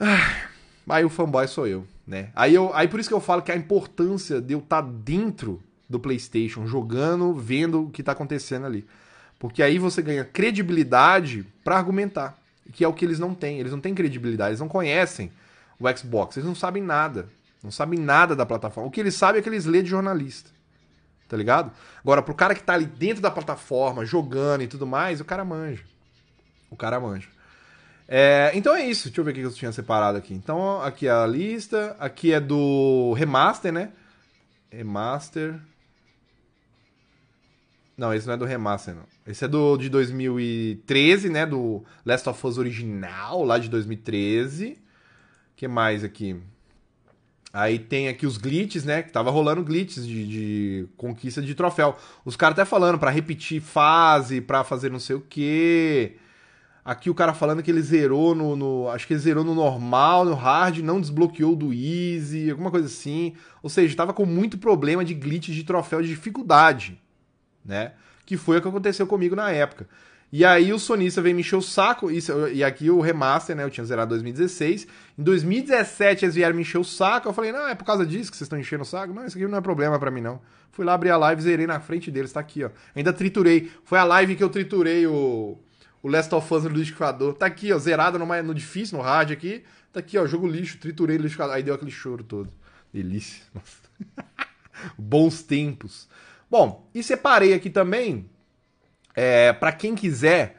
Ah, aí o fanboy sou eu, né? Aí, eu, aí por isso que eu falo que a importância de eu estar tá dentro do PlayStation, jogando, vendo o que está acontecendo ali. Porque aí você ganha credibilidade para argumentar que é o que eles não têm. Eles não têm credibilidade, eles não conhecem o Xbox, eles não sabem nada. Não sabem nada da plataforma. O que eles sabem é que eles lêem de jornalista. Tá ligado? Agora, pro cara que tá ali dentro da plataforma, jogando e tudo mais, o cara manja. O cara manja. É, então é isso. Deixa eu ver o que eu tinha separado aqui. Então, aqui é a lista. Aqui é do Remaster, né? Remaster. Não, esse não é do remaster, não. Esse é do de 2013, né? Do Last of Us original, lá de 2013. que mais aqui? Aí tem aqui os glitches, né? Que tava rolando glitches de, de conquista de troféu. Os caras até falando para repetir fase, para fazer não sei o quê. Aqui o cara falando que ele zerou no, no, Acho que ele zerou no normal, no hard, não desbloqueou do easy, alguma coisa assim. Ou seja, tava com muito problema de glitch de troféu de dificuldade né? Que foi o que aconteceu comigo na época. E aí o sonista veio me encher o saco, isso, e aqui o remaster, né? Eu tinha zerado em 2016. Em 2017 eles vieram me encher o saco. Eu falei, não, é por causa disso que vocês estão enchendo o saco? Não, isso aqui não é problema para mim, não. Fui lá abrir a live, zerei na frente deles, tá aqui, ó. Ainda triturei. Foi a live que eu triturei o, o Last of Us no liquidificador. Tá aqui, ó, zerado no, no difícil, no hard aqui. Tá aqui, ó, jogo lixo, triturei o liquidificador. Aí deu aquele choro todo. Delícia. Bons tempos. Bom, e separei aqui também, é, para quem quiser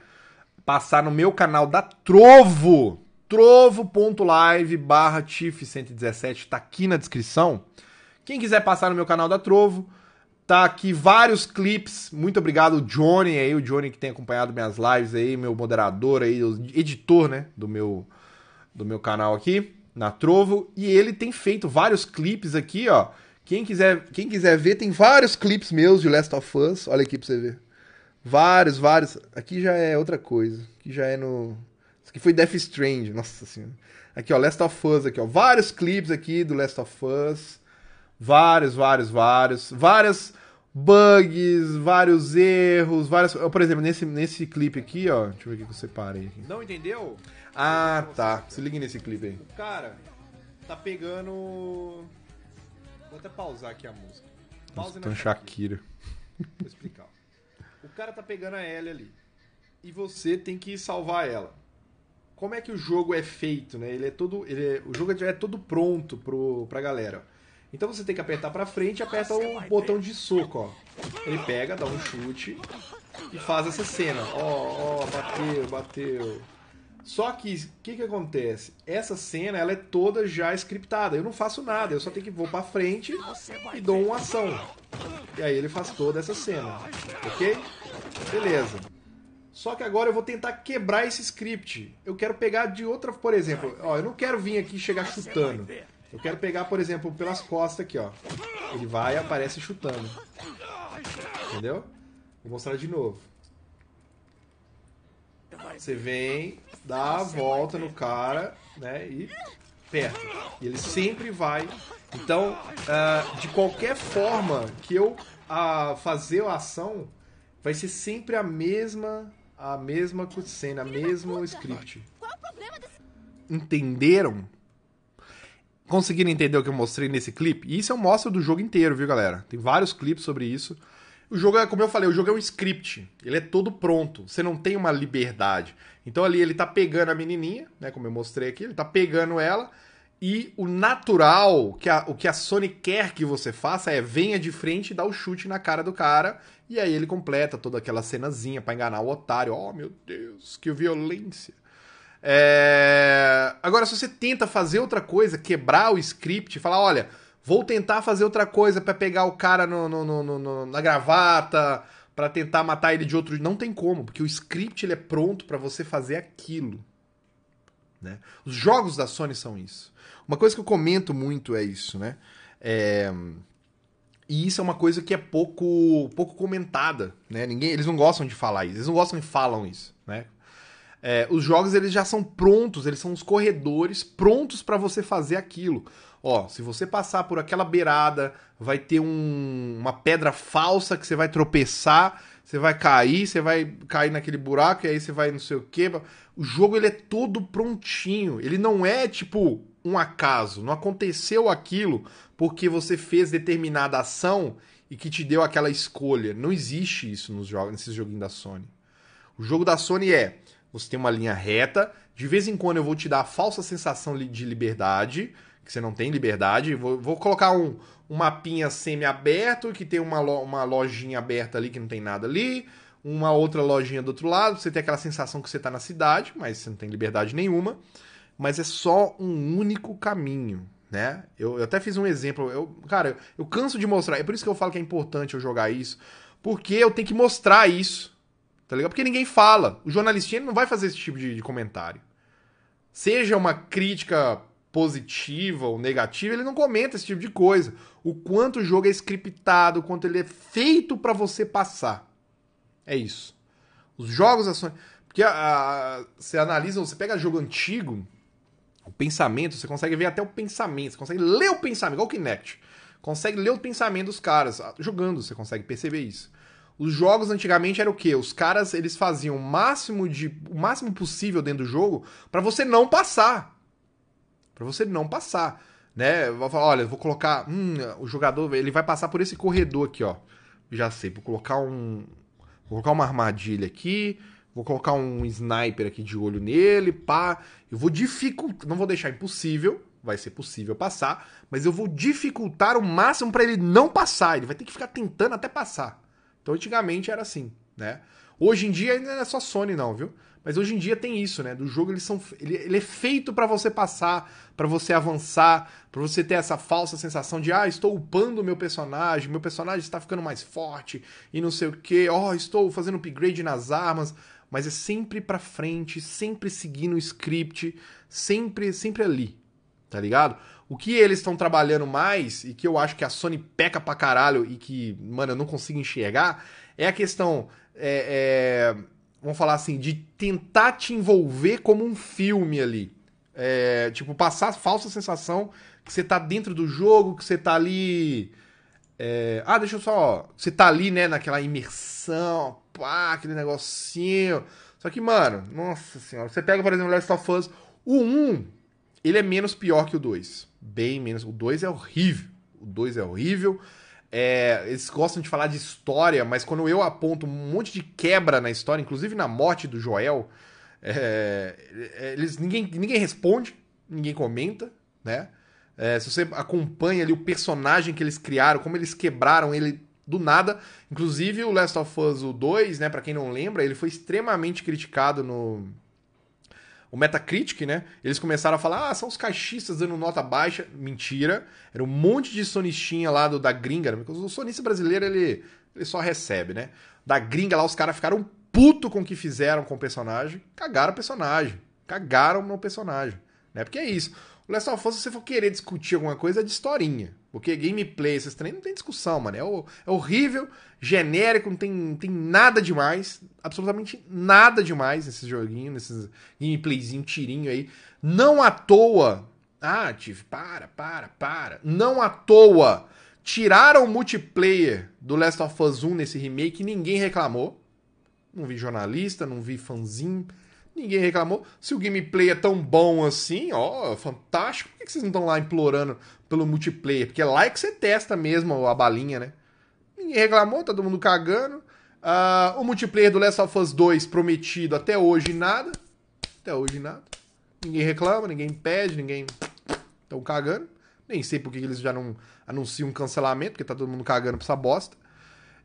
passar no meu canal da Trovo, trovo.live barra TIF117, tá aqui na descrição. Quem quiser passar no meu canal da Trovo, tá aqui vários clips. Muito obrigado, Johnny aí, o Johnny que tem acompanhado minhas lives aí, meu moderador aí, editor, né, do meu do meu canal aqui na Trovo, e ele tem feito vários clipes aqui, ó quem quiser, quem quiser ver, tem vários clipes meus de Last of Us. Olha aqui pra você ver. Vários, vários. Aqui já é outra coisa. Aqui já é no. Isso aqui foi Death Strange, nossa senhora. Aqui, ó, Last of Us aqui, ó. Vários clipes aqui do Last of Us. Vários, vários, vários. Várias bugs, vários erros, várias. Por exemplo, nesse, nesse clipe aqui, ó. Deixa eu ver o que eu separei aqui. Não entendeu? Ah, tá. Se liga nesse clipe aí. O cara tá pegando Vou até pausar aqui a música. Pause na Shakira. Vou explicar. O cara tá pegando a Ellie ali. E você tem que salvar ela. Como é que o jogo é feito, né? Ele é todo. Ele é, o jogo já é todo pronto pro, pra galera. Então você tem que apertar pra frente e aperta o botão de soco, ó. Ele pega, dá um chute e faz essa cena. Ó, ó, bateu, bateu. Só que o que, que acontece? Essa cena ela é toda já scriptada. Eu não faço nada, eu só tenho que vou para frente e dou uma ação. E aí ele faz toda essa cena, ok? Beleza. Só que agora eu vou tentar quebrar esse script. Eu quero pegar de outra, por exemplo, ó, eu não quero vir aqui e chegar chutando. Eu quero pegar, por exemplo, pelas costas aqui, ó. Ele vai e aparece chutando. Entendeu? Vou mostrar de novo. Você vem, dá a volta no cara, né? E perto. E ele sempre vai. Então, uh, de qualquer forma que eu uh, fazer a ação, vai ser sempre a mesma a mesma cutscene, a mesmo script. Entenderam? Conseguiram entender o que eu mostrei nesse clipe? E isso eu mostro do jogo inteiro, viu, galera? Tem vários clipes sobre isso. O jogo é, como eu falei, o jogo é um script. Ele é todo pronto. Você não tem uma liberdade. Então ali ele tá pegando a menininha, né? Como eu mostrei aqui, ele tá pegando ela. E o natural, que a, o que a Sony quer que você faça é venha de frente e dá o chute na cara do cara. E aí ele completa toda aquela cenazinha para enganar o otário. Oh, meu Deus, que violência. É... Agora, se você tenta fazer outra coisa, quebrar o script, falar, olha, vou tentar fazer outra coisa para pegar o cara no, no, no, na gravata, para tentar matar ele de outro, não tem como, porque o script ele é pronto para você fazer aquilo. Né? Os jogos da Sony são isso. Uma coisa que eu comento muito é isso, né? É... E isso é uma coisa que é pouco pouco comentada, né? Ninguém, eles não gostam de falar isso, eles não gostam de falam isso, né? É, os jogos eles já são prontos, eles são os corredores prontos para você fazer aquilo. Ó, se você passar por aquela beirada, vai ter um, uma pedra falsa que você vai tropeçar, você vai cair, você vai cair naquele buraco e aí você vai não sei o que. O jogo ele é todo prontinho. Ele não é tipo um acaso. Não aconteceu aquilo porque você fez determinada ação e que te deu aquela escolha. Não existe isso nos jogos, nesses joguinhos da Sony. O jogo da Sony é: você tem uma linha reta, de vez em quando eu vou te dar a falsa sensação de liberdade, que você não tem liberdade. Vou, vou colocar um, um mapinha semi-aberto, que tem uma, lo, uma lojinha aberta ali que não tem nada ali, uma outra lojinha do outro lado. Você tem aquela sensação que você está na cidade, mas você não tem liberdade nenhuma. Mas é só um único caminho né? Eu, eu, até fiz um exemplo. Eu, cara, eu, eu canso de mostrar. É por isso que eu falo que é importante eu jogar isso. Porque eu tenho que mostrar isso. Tá ligado? Porque ninguém fala. O jornalistinha não vai fazer esse tipo de, de comentário. Seja uma crítica positiva ou negativa, ele não comenta esse tipo de coisa. O quanto o jogo é scriptado, o quanto ele é feito para você passar. É isso. Os jogos ações. Porque a, a, você analisa, você pega jogo antigo, o pensamento, você consegue ver até o pensamento, você consegue ler o pensamento, igual o Kinect. Consegue ler o pensamento dos caras. Ah, jogando, você consegue perceber isso. Os jogos antigamente era o quê? Os caras eles faziam o máximo de o máximo possível dentro do jogo para você não passar. Para você não passar, né? Olha, vou colocar, hum, o jogador, ele vai passar por esse corredor aqui, ó. Já sei, vou colocar um vou colocar uma armadilha aqui, Vou colocar um sniper aqui de olho nele, pá. Eu vou dificultar. Não vou deixar impossível. Vai ser possível passar. Mas eu vou dificultar o máximo para ele não passar. Ele vai ter que ficar tentando até passar. Então antigamente era assim, né? Hoje em dia ainda não é só Sony, não, viu? Mas hoje em dia tem isso, né? Do jogo eles são, ele, ele é feito para você passar, para você avançar, para você ter essa falsa sensação de ah, estou upando o meu personagem, meu personagem está ficando mais forte e não sei o que, ó, oh, estou fazendo upgrade nas armas mas é sempre pra frente, sempre seguindo o script, sempre, sempre ali, tá ligado? O que eles estão trabalhando mais, e que eu acho que a Sony peca pra caralho e que, mano, eu não consigo enxergar, é a questão, é, é, vamos falar assim, de tentar te envolver como um filme ali. É, tipo, passar a falsa sensação que você tá dentro do jogo, que você tá ali. É... Ah, deixa eu só. Você tá ali, né, naquela imersão, pá, aquele negocinho. Só que, mano, nossa senhora, você pega, por exemplo, Last of Us, o 1, ele é menos pior que o 2. Bem menos. O 2 é horrível. O 2 é horrível. É, eles gostam de falar de história, mas quando eu aponto um monte de quebra na história, inclusive na morte do Joel, é, é eles, ninguém, ninguém responde, ninguém comenta, né? É, se você acompanha ali o personagem que eles criaram, como eles quebraram ele do nada. Inclusive o Last of Us 2, né, para quem não lembra, ele foi extremamente criticado no o Metacritic, né? Eles começaram a falar: "Ah, são os caixistas dando nota baixa". Mentira. Era um monte de sonistinha lá do, da gringa, porque o sonista brasileiro ele ele só recebe, né? Da gringa lá os caras ficaram puto com o que fizeram com o personagem. Cagaram o personagem. Cagaram no personagem. Né? Porque é isso. O Last of Us, se você for querer discutir alguma coisa, é de historinha. Porque gameplay, esses treinos, não tem discussão, mano. É, é horrível, genérico, não tem, tem nada demais. Absolutamente nada demais nesses joguinhos, nesses gameplayzinho, tirinho aí. Não à toa. Ah, Tiff, para, para, para. Não à toa. Tiraram o multiplayer do Last of Us 1 nesse remake e ninguém reclamou. Não vi jornalista, não vi fanzinho, ninguém reclamou. Se o gameplay é tão bom assim, ó, fantástico, por que vocês não estão lá implorando pelo multiplayer? Porque é lá é que você testa mesmo a balinha, né? Ninguém reclamou, tá todo mundo cagando. Uh, o multiplayer do Last of Us 2 prometido até hoje nada. Até hoje nada. Ninguém reclama, ninguém pede, ninguém. Estão cagando. Nem sei por que eles já não anunciam um cancelamento, porque tá todo mundo cagando pra essa bosta.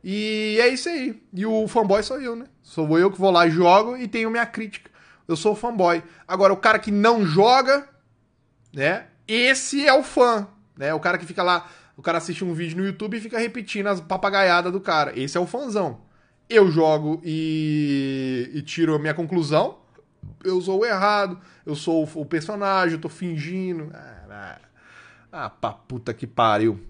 E é isso aí. E o fanboy sou eu, né? Sou eu que vou lá jogo e tenho minha crítica. Eu sou o fanboy. Agora, o cara que não joga, né? Esse é o fã, né? O cara que fica lá, o cara assiste um vídeo no YouTube e fica repetindo as papagaiadas do cara. Esse é o fãzão. Eu jogo e, e tiro a minha conclusão. Eu sou o errado, eu sou o personagem, eu tô fingindo. Ah, ah pra puta que pariu.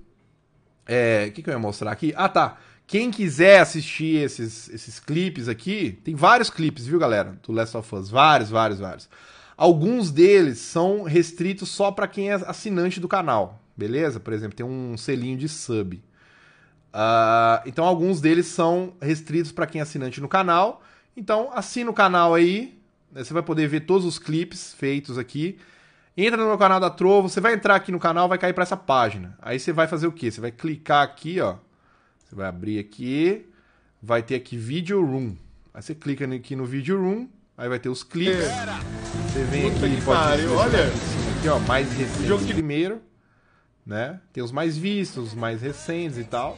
É, o que, que eu ia mostrar aqui? Ah, tá. Quem quiser assistir esses, esses clipes aqui, tem vários clipes, viu, galera? Do Last of Us. Vários, vários, vários. Alguns deles são restritos só para quem é assinante do canal, beleza? Por exemplo, tem um selinho de sub. Uh, então, alguns deles são restritos para quem é assinante no canal. Então, assina o canal aí. Né? Você vai poder ver todos os clipes feitos aqui. Entra no meu canal da Trovo. Você vai entrar aqui no canal, vai cair para essa página. Aí você vai fazer o quê? Você vai clicar aqui, ó você vai abrir aqui, vai ter aqui Video Room. Aí você clica aqui no Video Room, aí vai ter os clipes. Você vem Puta aqui, pode olha. Aqui, ó, mais recente jogo de... primeiro, né? Tem os mais vistos, os mais recentes e tal.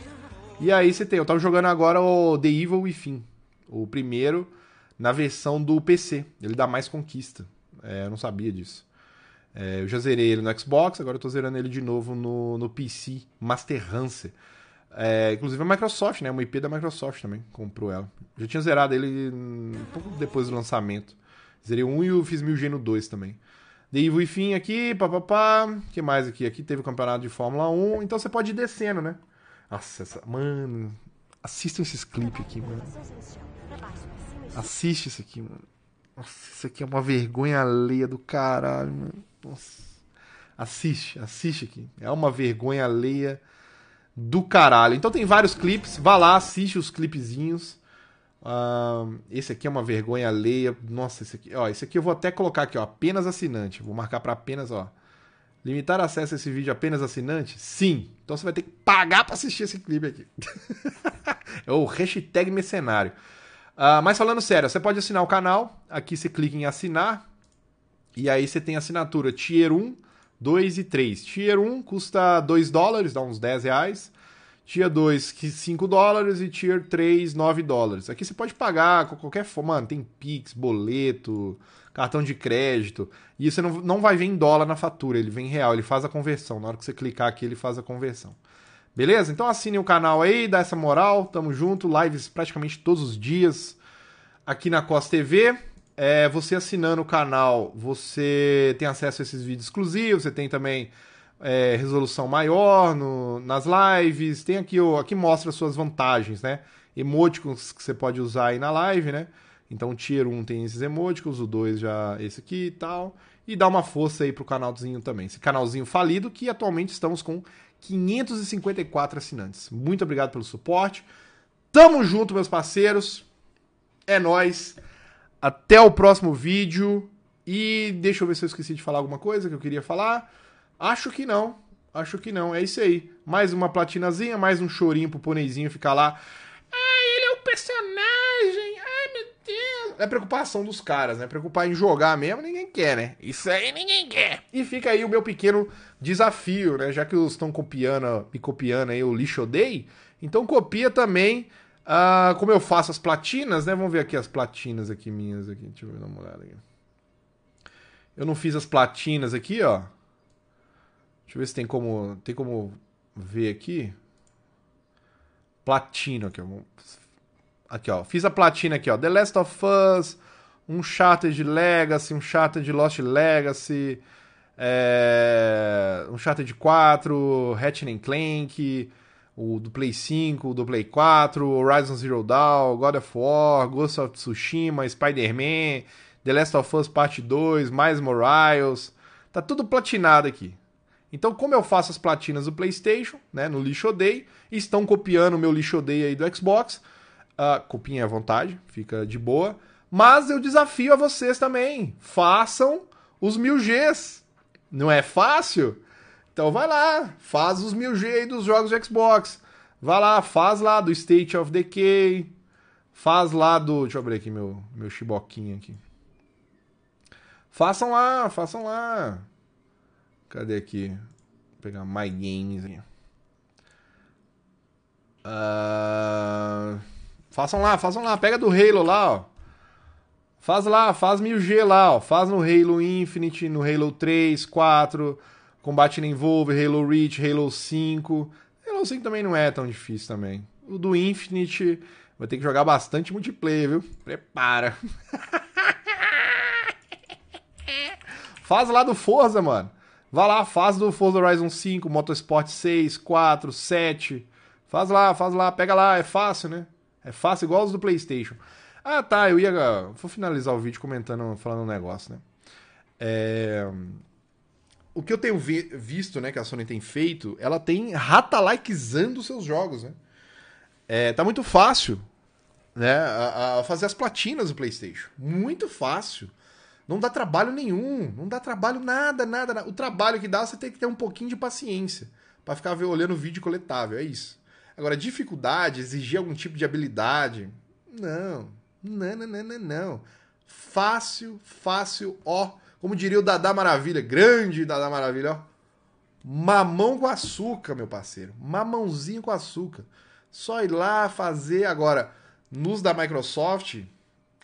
E aí você tem, eu tava jogando agora o The Evil Within, o primeiro na versão do PC. Ele dá mais conquista. É, eu não sabia disso. É, eu já zerei ele no Xbox, agora eu tô zerando ele de novo no, no PC Master Rancer. É, inclusive a Microsoft, né? Uma IP da Microsoft também comprou ela. Já tinha zerado ele um pouco depois do lançamento. Zerei um e eu fiz 1000G no 2 também. Dei e fim aqui, papapá. Que mais aqui? Aqui teve o campeonato de Fórmula 1. Então você pode ir descendo, né? Nossa, essa... mano. Assistam esses clipes aqui, mano. Assiste isso aqui, mano. Nossa, isso aqui é uma vergonha alheia do caralho, mano. Nossa. Assiste, assiste aqui. É uma vergonha alheia do caralho. Então tem vários clipes, vá lá, assiste os clipezinhos. Uh, esse aqui é uma vergonha alheia. Nossa, esse aqui, ó, esse aqui eu vou até colocar aqui, ó, apenas assinante. Vou marcar para apenas, ó. Limitar acesso a esse vídeo apenas assinante? Sim. Então você vai ter que pagar para assistir esse clipe aqui. é o hashtag mercenário. Uh, mas falando sério, você pode assinar o canal. Aqui você clica em assinar. E aí você tem assinatura Tier 1 2 e 3. Tier 1 custa 2 dólares, dá uns 10 reais. Tier 2, 5 dólares. E Tier 3, 9 dólares. Aqui você pode pagar com qualquer forma. Mano, tem Pix, boleto, cartão de crédito. E você não, não vai ver em dólar na fatura, ele vem em real, ele faz a conversão. Na hora que você clicar aqui, ele faz a conversão. Beleza? Então assine o canal aí, dá essa moral, tamo junto. Lives praticamente todos os dias aqui na Costa TV é, você assinando o canal, você tem acesso a esses vídeos exclusivos, você tem também é, resolução maior no, nas lives, tem aqui, o, aqui mostra as suas vantagens, né? Emoticons que você pode usar aí na live, né? Então o Tier 1 tem esses emoticons, o 2 já esse aqui e tal. E dá uma força aí pro canalzinho também. Esse canalzinho falido que atualmente estamos com 554 assinantes. Muito obrigado pelo suporte. Tamo junto, meus parceiros. É nós. Até o próximo vídeo. E deixa eu ver se eu esqueci de falar alguma coisa que eu queria falar. Acho que não. Acho que não. É isso aí. Mais uma platinazinha, mais um chorinho pro Ponezinho ficar lá. Ah, ele é o personagem. Ai, meu Deus. É preocupação dos caras, né? Preocupar em jogar mesmo, ninguém quer, né? Isso aí ninguém quer. E fica aí o meu pequeno desafio, né? Já que estão copiando, me copiando aí o lixo Day, então copia também ah, como eu faço as platinas, né? Vamos ver aqui as platinas aqui minhas aqui. Deixa eu dar uma olhada aqui. Eu não fiz as platinas aqui, ó. Deixa eu ver se tem como, tem como ver aqui. Platino aqui, ó. Aqui, ó. Fiz a platina aqui, ó. The Last of Us, Uncharted Legacy, Uncharted Lost Legacy, é... Uncharted 4, Ratchet Clank, o do Play 5, o do Play 4, Horizon Zero Dawn, God of War, Ghost of Tsushima, Spider-Man, The Last of Us Parte 2, mais Morales. Tá tudo platinado aqui. Então, como eu faço as platinas do PlayStation, né, no Lixo Day, estão copiando o meu Lixo Day aí do Xbox. Uh, copinha à vontade, fica de boa. Mas eu desafio a vocês também. Façam os mil Gs. Não é fácil? Então vai lá, faz os mil G dos jogos de Xbox. Vai lá, faz lá do State of Decay. Faz lá do. Deixa eu abrir aqui meu, meu chiboquinho aqui. Façam lá, façam lá. Cadê aqui? Vou pegar My Games aqui. Uh... Façam lá, façam lá. Pega do Halo lá, ó. Faz lá, faz 1000G lá, ó. Faz no Halo Infinite, no Halo 3, 4, Combate in Envolve, Halo Reach, Halo 5. Halo 5 também não é tão difícil também. O do Infinite vai ter que jogar bastante multiplayer, viu? Prepara. faz lá do Forza, mano. Vai lá, faz do Forza Horizon 5, Motorsport 6, 4, 7. Faz lá, faz lá, pega lá, é fácil, né? É fácil igual os do PlayStation. Ah, tá. Eu ia. Vou finalizar o vídeo comentando, falando um negócio, né? É... O que eu tenho vi visto, né, que a Sony tem feito, ela tem ratalaikezando os seus jogos, né? É, tá muito fácil, né, a, a fazer as platinas do PlayStation. Muito fácil. Não dá trabalho nenhum, não dá trabalho nada, nada, nada. O trabalho que dá, você tem que ter um pouquinho de paciência para ficar olhando o vídeo coletável, é isso. Agora, dificuldade, exigir algum tipo de habilidade, não, não, não, não, não, não. Fácil, fácil, ó. Como diria o Dadá Maravilha, grande Dadá Maravilha, ó. Mamão com açúcar, meu parceiro. Mamãozinho com açúcar. Só ir lá fazer. Agora, nos da Microsoft,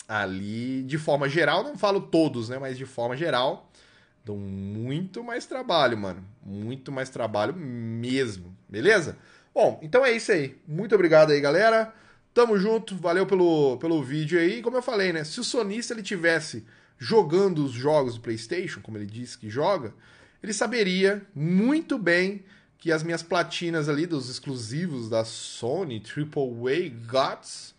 ali, de forma geral, não falo todos, né? Mas de forma geral, dão muito mais trabalho, mano. Muito mais trabalho mesmo. Beleza? Bom, então é isso aí. Muito obrigado aí, galera. Tamo junto, valeu pelo, pelo vídeo aí. Como eu falei, né? Se o sonista ele tivesse jogando os jogos do PlayStation, como ele disse que joga, ele saberia muito bem que as minhas platinas ali dos exclusivos da Sony AAA GOTS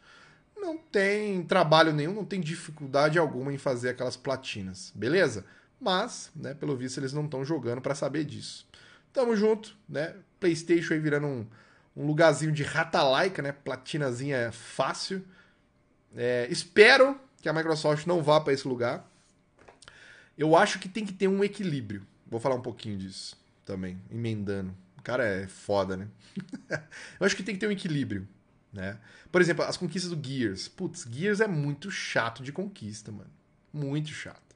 não tem trabalho nenhum, não tem dificuldade alguma em fazer aquelas platinas, beleza? Mas, né, pelo visto eles não estão jogando para saber disso. Tamo junto, né? PlayStation aí virando um um lugarzinho de rata-laica, né? Platinazinha fácil. É, espero que a Microsoft não vá para esse lugar. Eu acho que tem que ter um equilíbrio. Vou falar um pouquinho disso também, emendando. O cara é foda, né? Eu acho que tem que ter um equilíbrio, né? Por exemplo, as conquistas do Gears. Putz, Gears é muito chato de conquista, mano. Muito chato.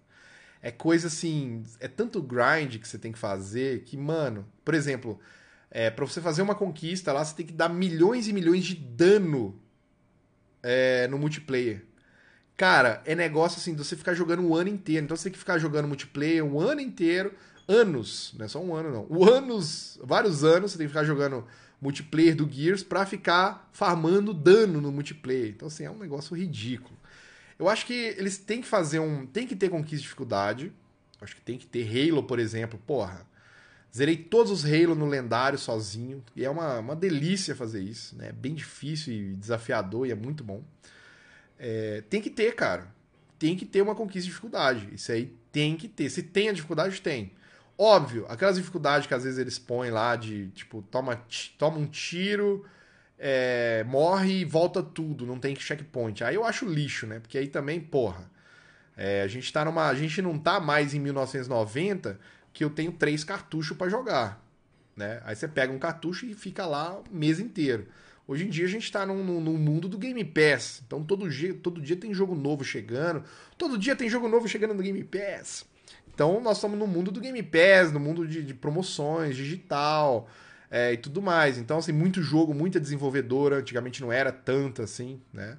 É coisa assim, é tanto grind que você tem que fazer que, mano, por exemplo, é, para você fazer uma conquista lá, você tem que dar milhões e milhões de dano é, no multiplayer. Cara, é negócio assim de você ficar jogando um ano inteiro. Então você tem que ficar jogando multiplayer um ano inteiro, anos, não é só um ano não, o anos, vários anos você tem que ficar jogando multiplayer do Gears para ficar farmando dano no multiplayer. Então assim, é um negócio ridículo. Eu acho que eles têm que fazer um, tem que ter conquista de dificuldade. Acho que tem que ter Halo, por exemplo, porra. Zerei todos os Halo no lendário sozinho. E é uma, uma delícia fazer isso. Né? É bem difícil e desafiador e é muito bom. É, tem que ter, cara. Tem que ter uma conquista de dificuldade. Isso aí tem que ter. Se tem a dificuldade, tem. Óbvio, aquelas dificuldades que às vezes eles põem lá de tipo, toma, toma um tiro, é, morre e volta tudo, não tem checkpoint. Aí eu acho lixo, né? Porque aí também, porra. É, a gente tá numa. A gente não tá mais em 1990 que eu tenho três cartuchos para jogar. Né? Aí você pega um cartucho e fica lá o mês inteiro. Hoje em dia a gente está num, num, mundo do Game Pass. Então todo dia, todo dia tem jogo novo chegando. Todo dia tem jogo novo chegando no Game Pass. Então nós estamos no mundo do Game Pass, no mundo de, de promoções, digital é, e tudo mais. Então, assim, muito jogo, muita desenvolvedora. Antigamente não era tanta assim, né?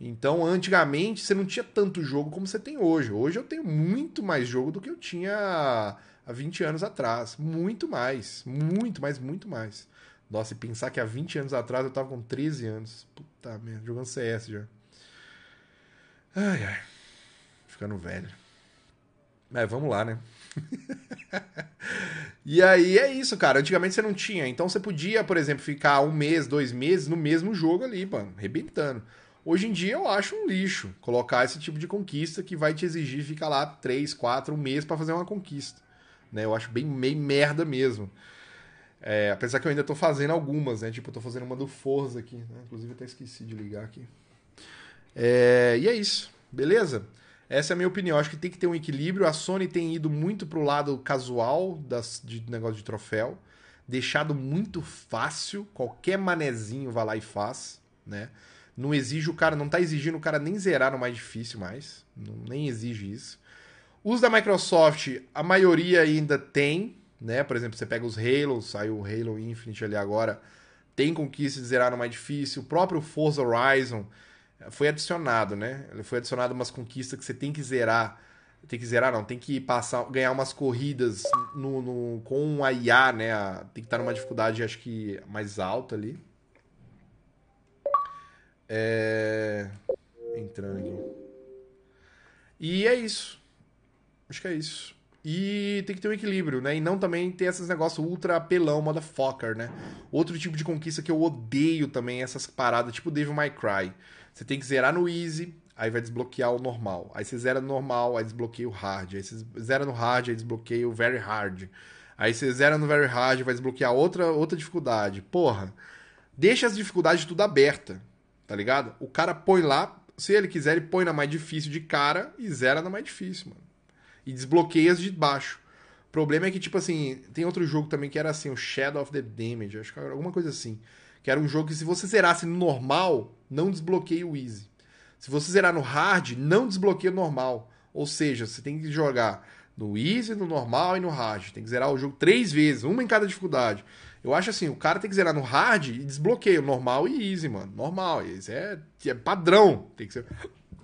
Então, antigamente você não tinha tanto jogo como você tem hoje. Hoje eu tenho muito mais jogo do que eu tinha há 20 anos atrás. Muito mais. Muito mais, muito mais. Nossa, e pensar que há 20 anos atrás eu tava com 13 anos. Puta merda, jogando CS já. Ai, ai. Ficando velho. Mas vamos lá, né? e aí é isso, cara. Antigamente você não tinha. Então você podia, por exemplo, ficar um mês, dois meses no mesmo jogo ali, mano, rebentando. Hoje em dia eu acho um lixo colocar esse tipo de conquista que vai te exigir ficar lá três, quatro, um mês para fazer uma conquista. Né? Eu acho bem meio merda mesmo. É, apesar que eu ainda tô fazendo algumas, né? Tipo, eu tô fazendo uma do Forza aqui, né? Inclusive até esqueci de ligar aqui. É, e é isso, beleza? Essa é a minha opinião. Acho que tem que ter um equilíbrio. A Sony tem ido muito pro lado casual das, de negócio de troféu. Deixado muito fácil. Qualquer manezinho vai lá e faz, né? Não exige o cara, não tá exigindo o cara nem zerar no mais difícil mais. Não, nem exige isso. Os da Microsoft, a maioria ainda tem, né? Por exemplo, você pega os Halo, saiu o Halo Infinite ali agora, tem conquista de zerar no mais difícil. O próprio Forza Horizon foi adicionado, né? Foi adicionado umas conquistas que você tem que zerar. Tem que zerar, não, tem que passar, ganhar umas corridas no, no com a IA, né? Tem que estar numa dificuldade, acho que mais alta ali. É... Entrando aqui. E é isso. Acho que é isso. E tem que ter um equilíbrio, né? E não também ter esses negócios ultra apelão, motherfucker, né? Outro tipo de conquista que eu odeio também, essas paradas, tipo Devil May Cry. Você tem que zerar no easy, aí vai desbloquear o normal. Aí você zera no normal, aí desbloqueia o hard. Aí você zera no hard, aí desbloqueia o very hard. Aí você zera no very hard, vai desbloquear outra, outra dificuldade. Porra, deixa as dificuldades tudo aberta tá ligado? O cara põe lá, se ele quiser, ele põe na mais difícil de cara e zera na mais difícil, mano. E desbloqueia as de baixo. O problema é que, tipo assim, tem outro jogo também que era assim, o Shadow of the Damage, acho que era alguma coisa assim. Que era um jogo que se você zerasse no normal, não desbloqueia o easy. Se você zerar no hard, não desbloqueia o normal. Ou seja, você tem que jogar no easy, no normal e no hard. Tem que zerar o jogo três vezes, uma em cada dificuldade. Eu acho assim, o cara tem que zerar no hard e desbloqueio, normal e easy, mano. Normal. Isso é, é padrão. Tem que ser.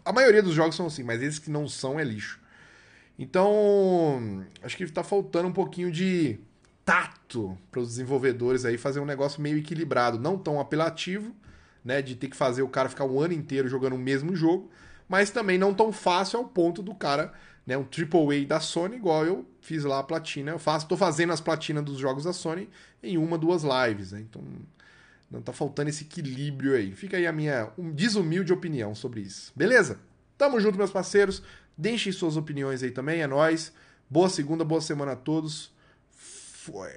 A maioria dos jogos são assim, mas esses que não são é lixo. Então, acho que tá faltando um pouquinho de tato para os desenvolvedores aí fazer um negócio meio equilibrado, não tão apelativo, né, de ter que fazer o cara ficar um ano inteiro jogando o mesmo jogo, mas também não tão fácil ao ponto do cara né, um AAA da Sony, igual eu fiz lá a platina. Eu faço, tô fazendo as platinas dos jogos da Sony em uma, duas lives, né? Então não tá faltando esse equilíbrio aí. Fica aí a minha um, desumilde opinião sobre isso. Beleza? Tamo junto, meus parceiros. Deixem suas opiniões aí também, é nóis. Boa segunda, boa semana a todos. Foi.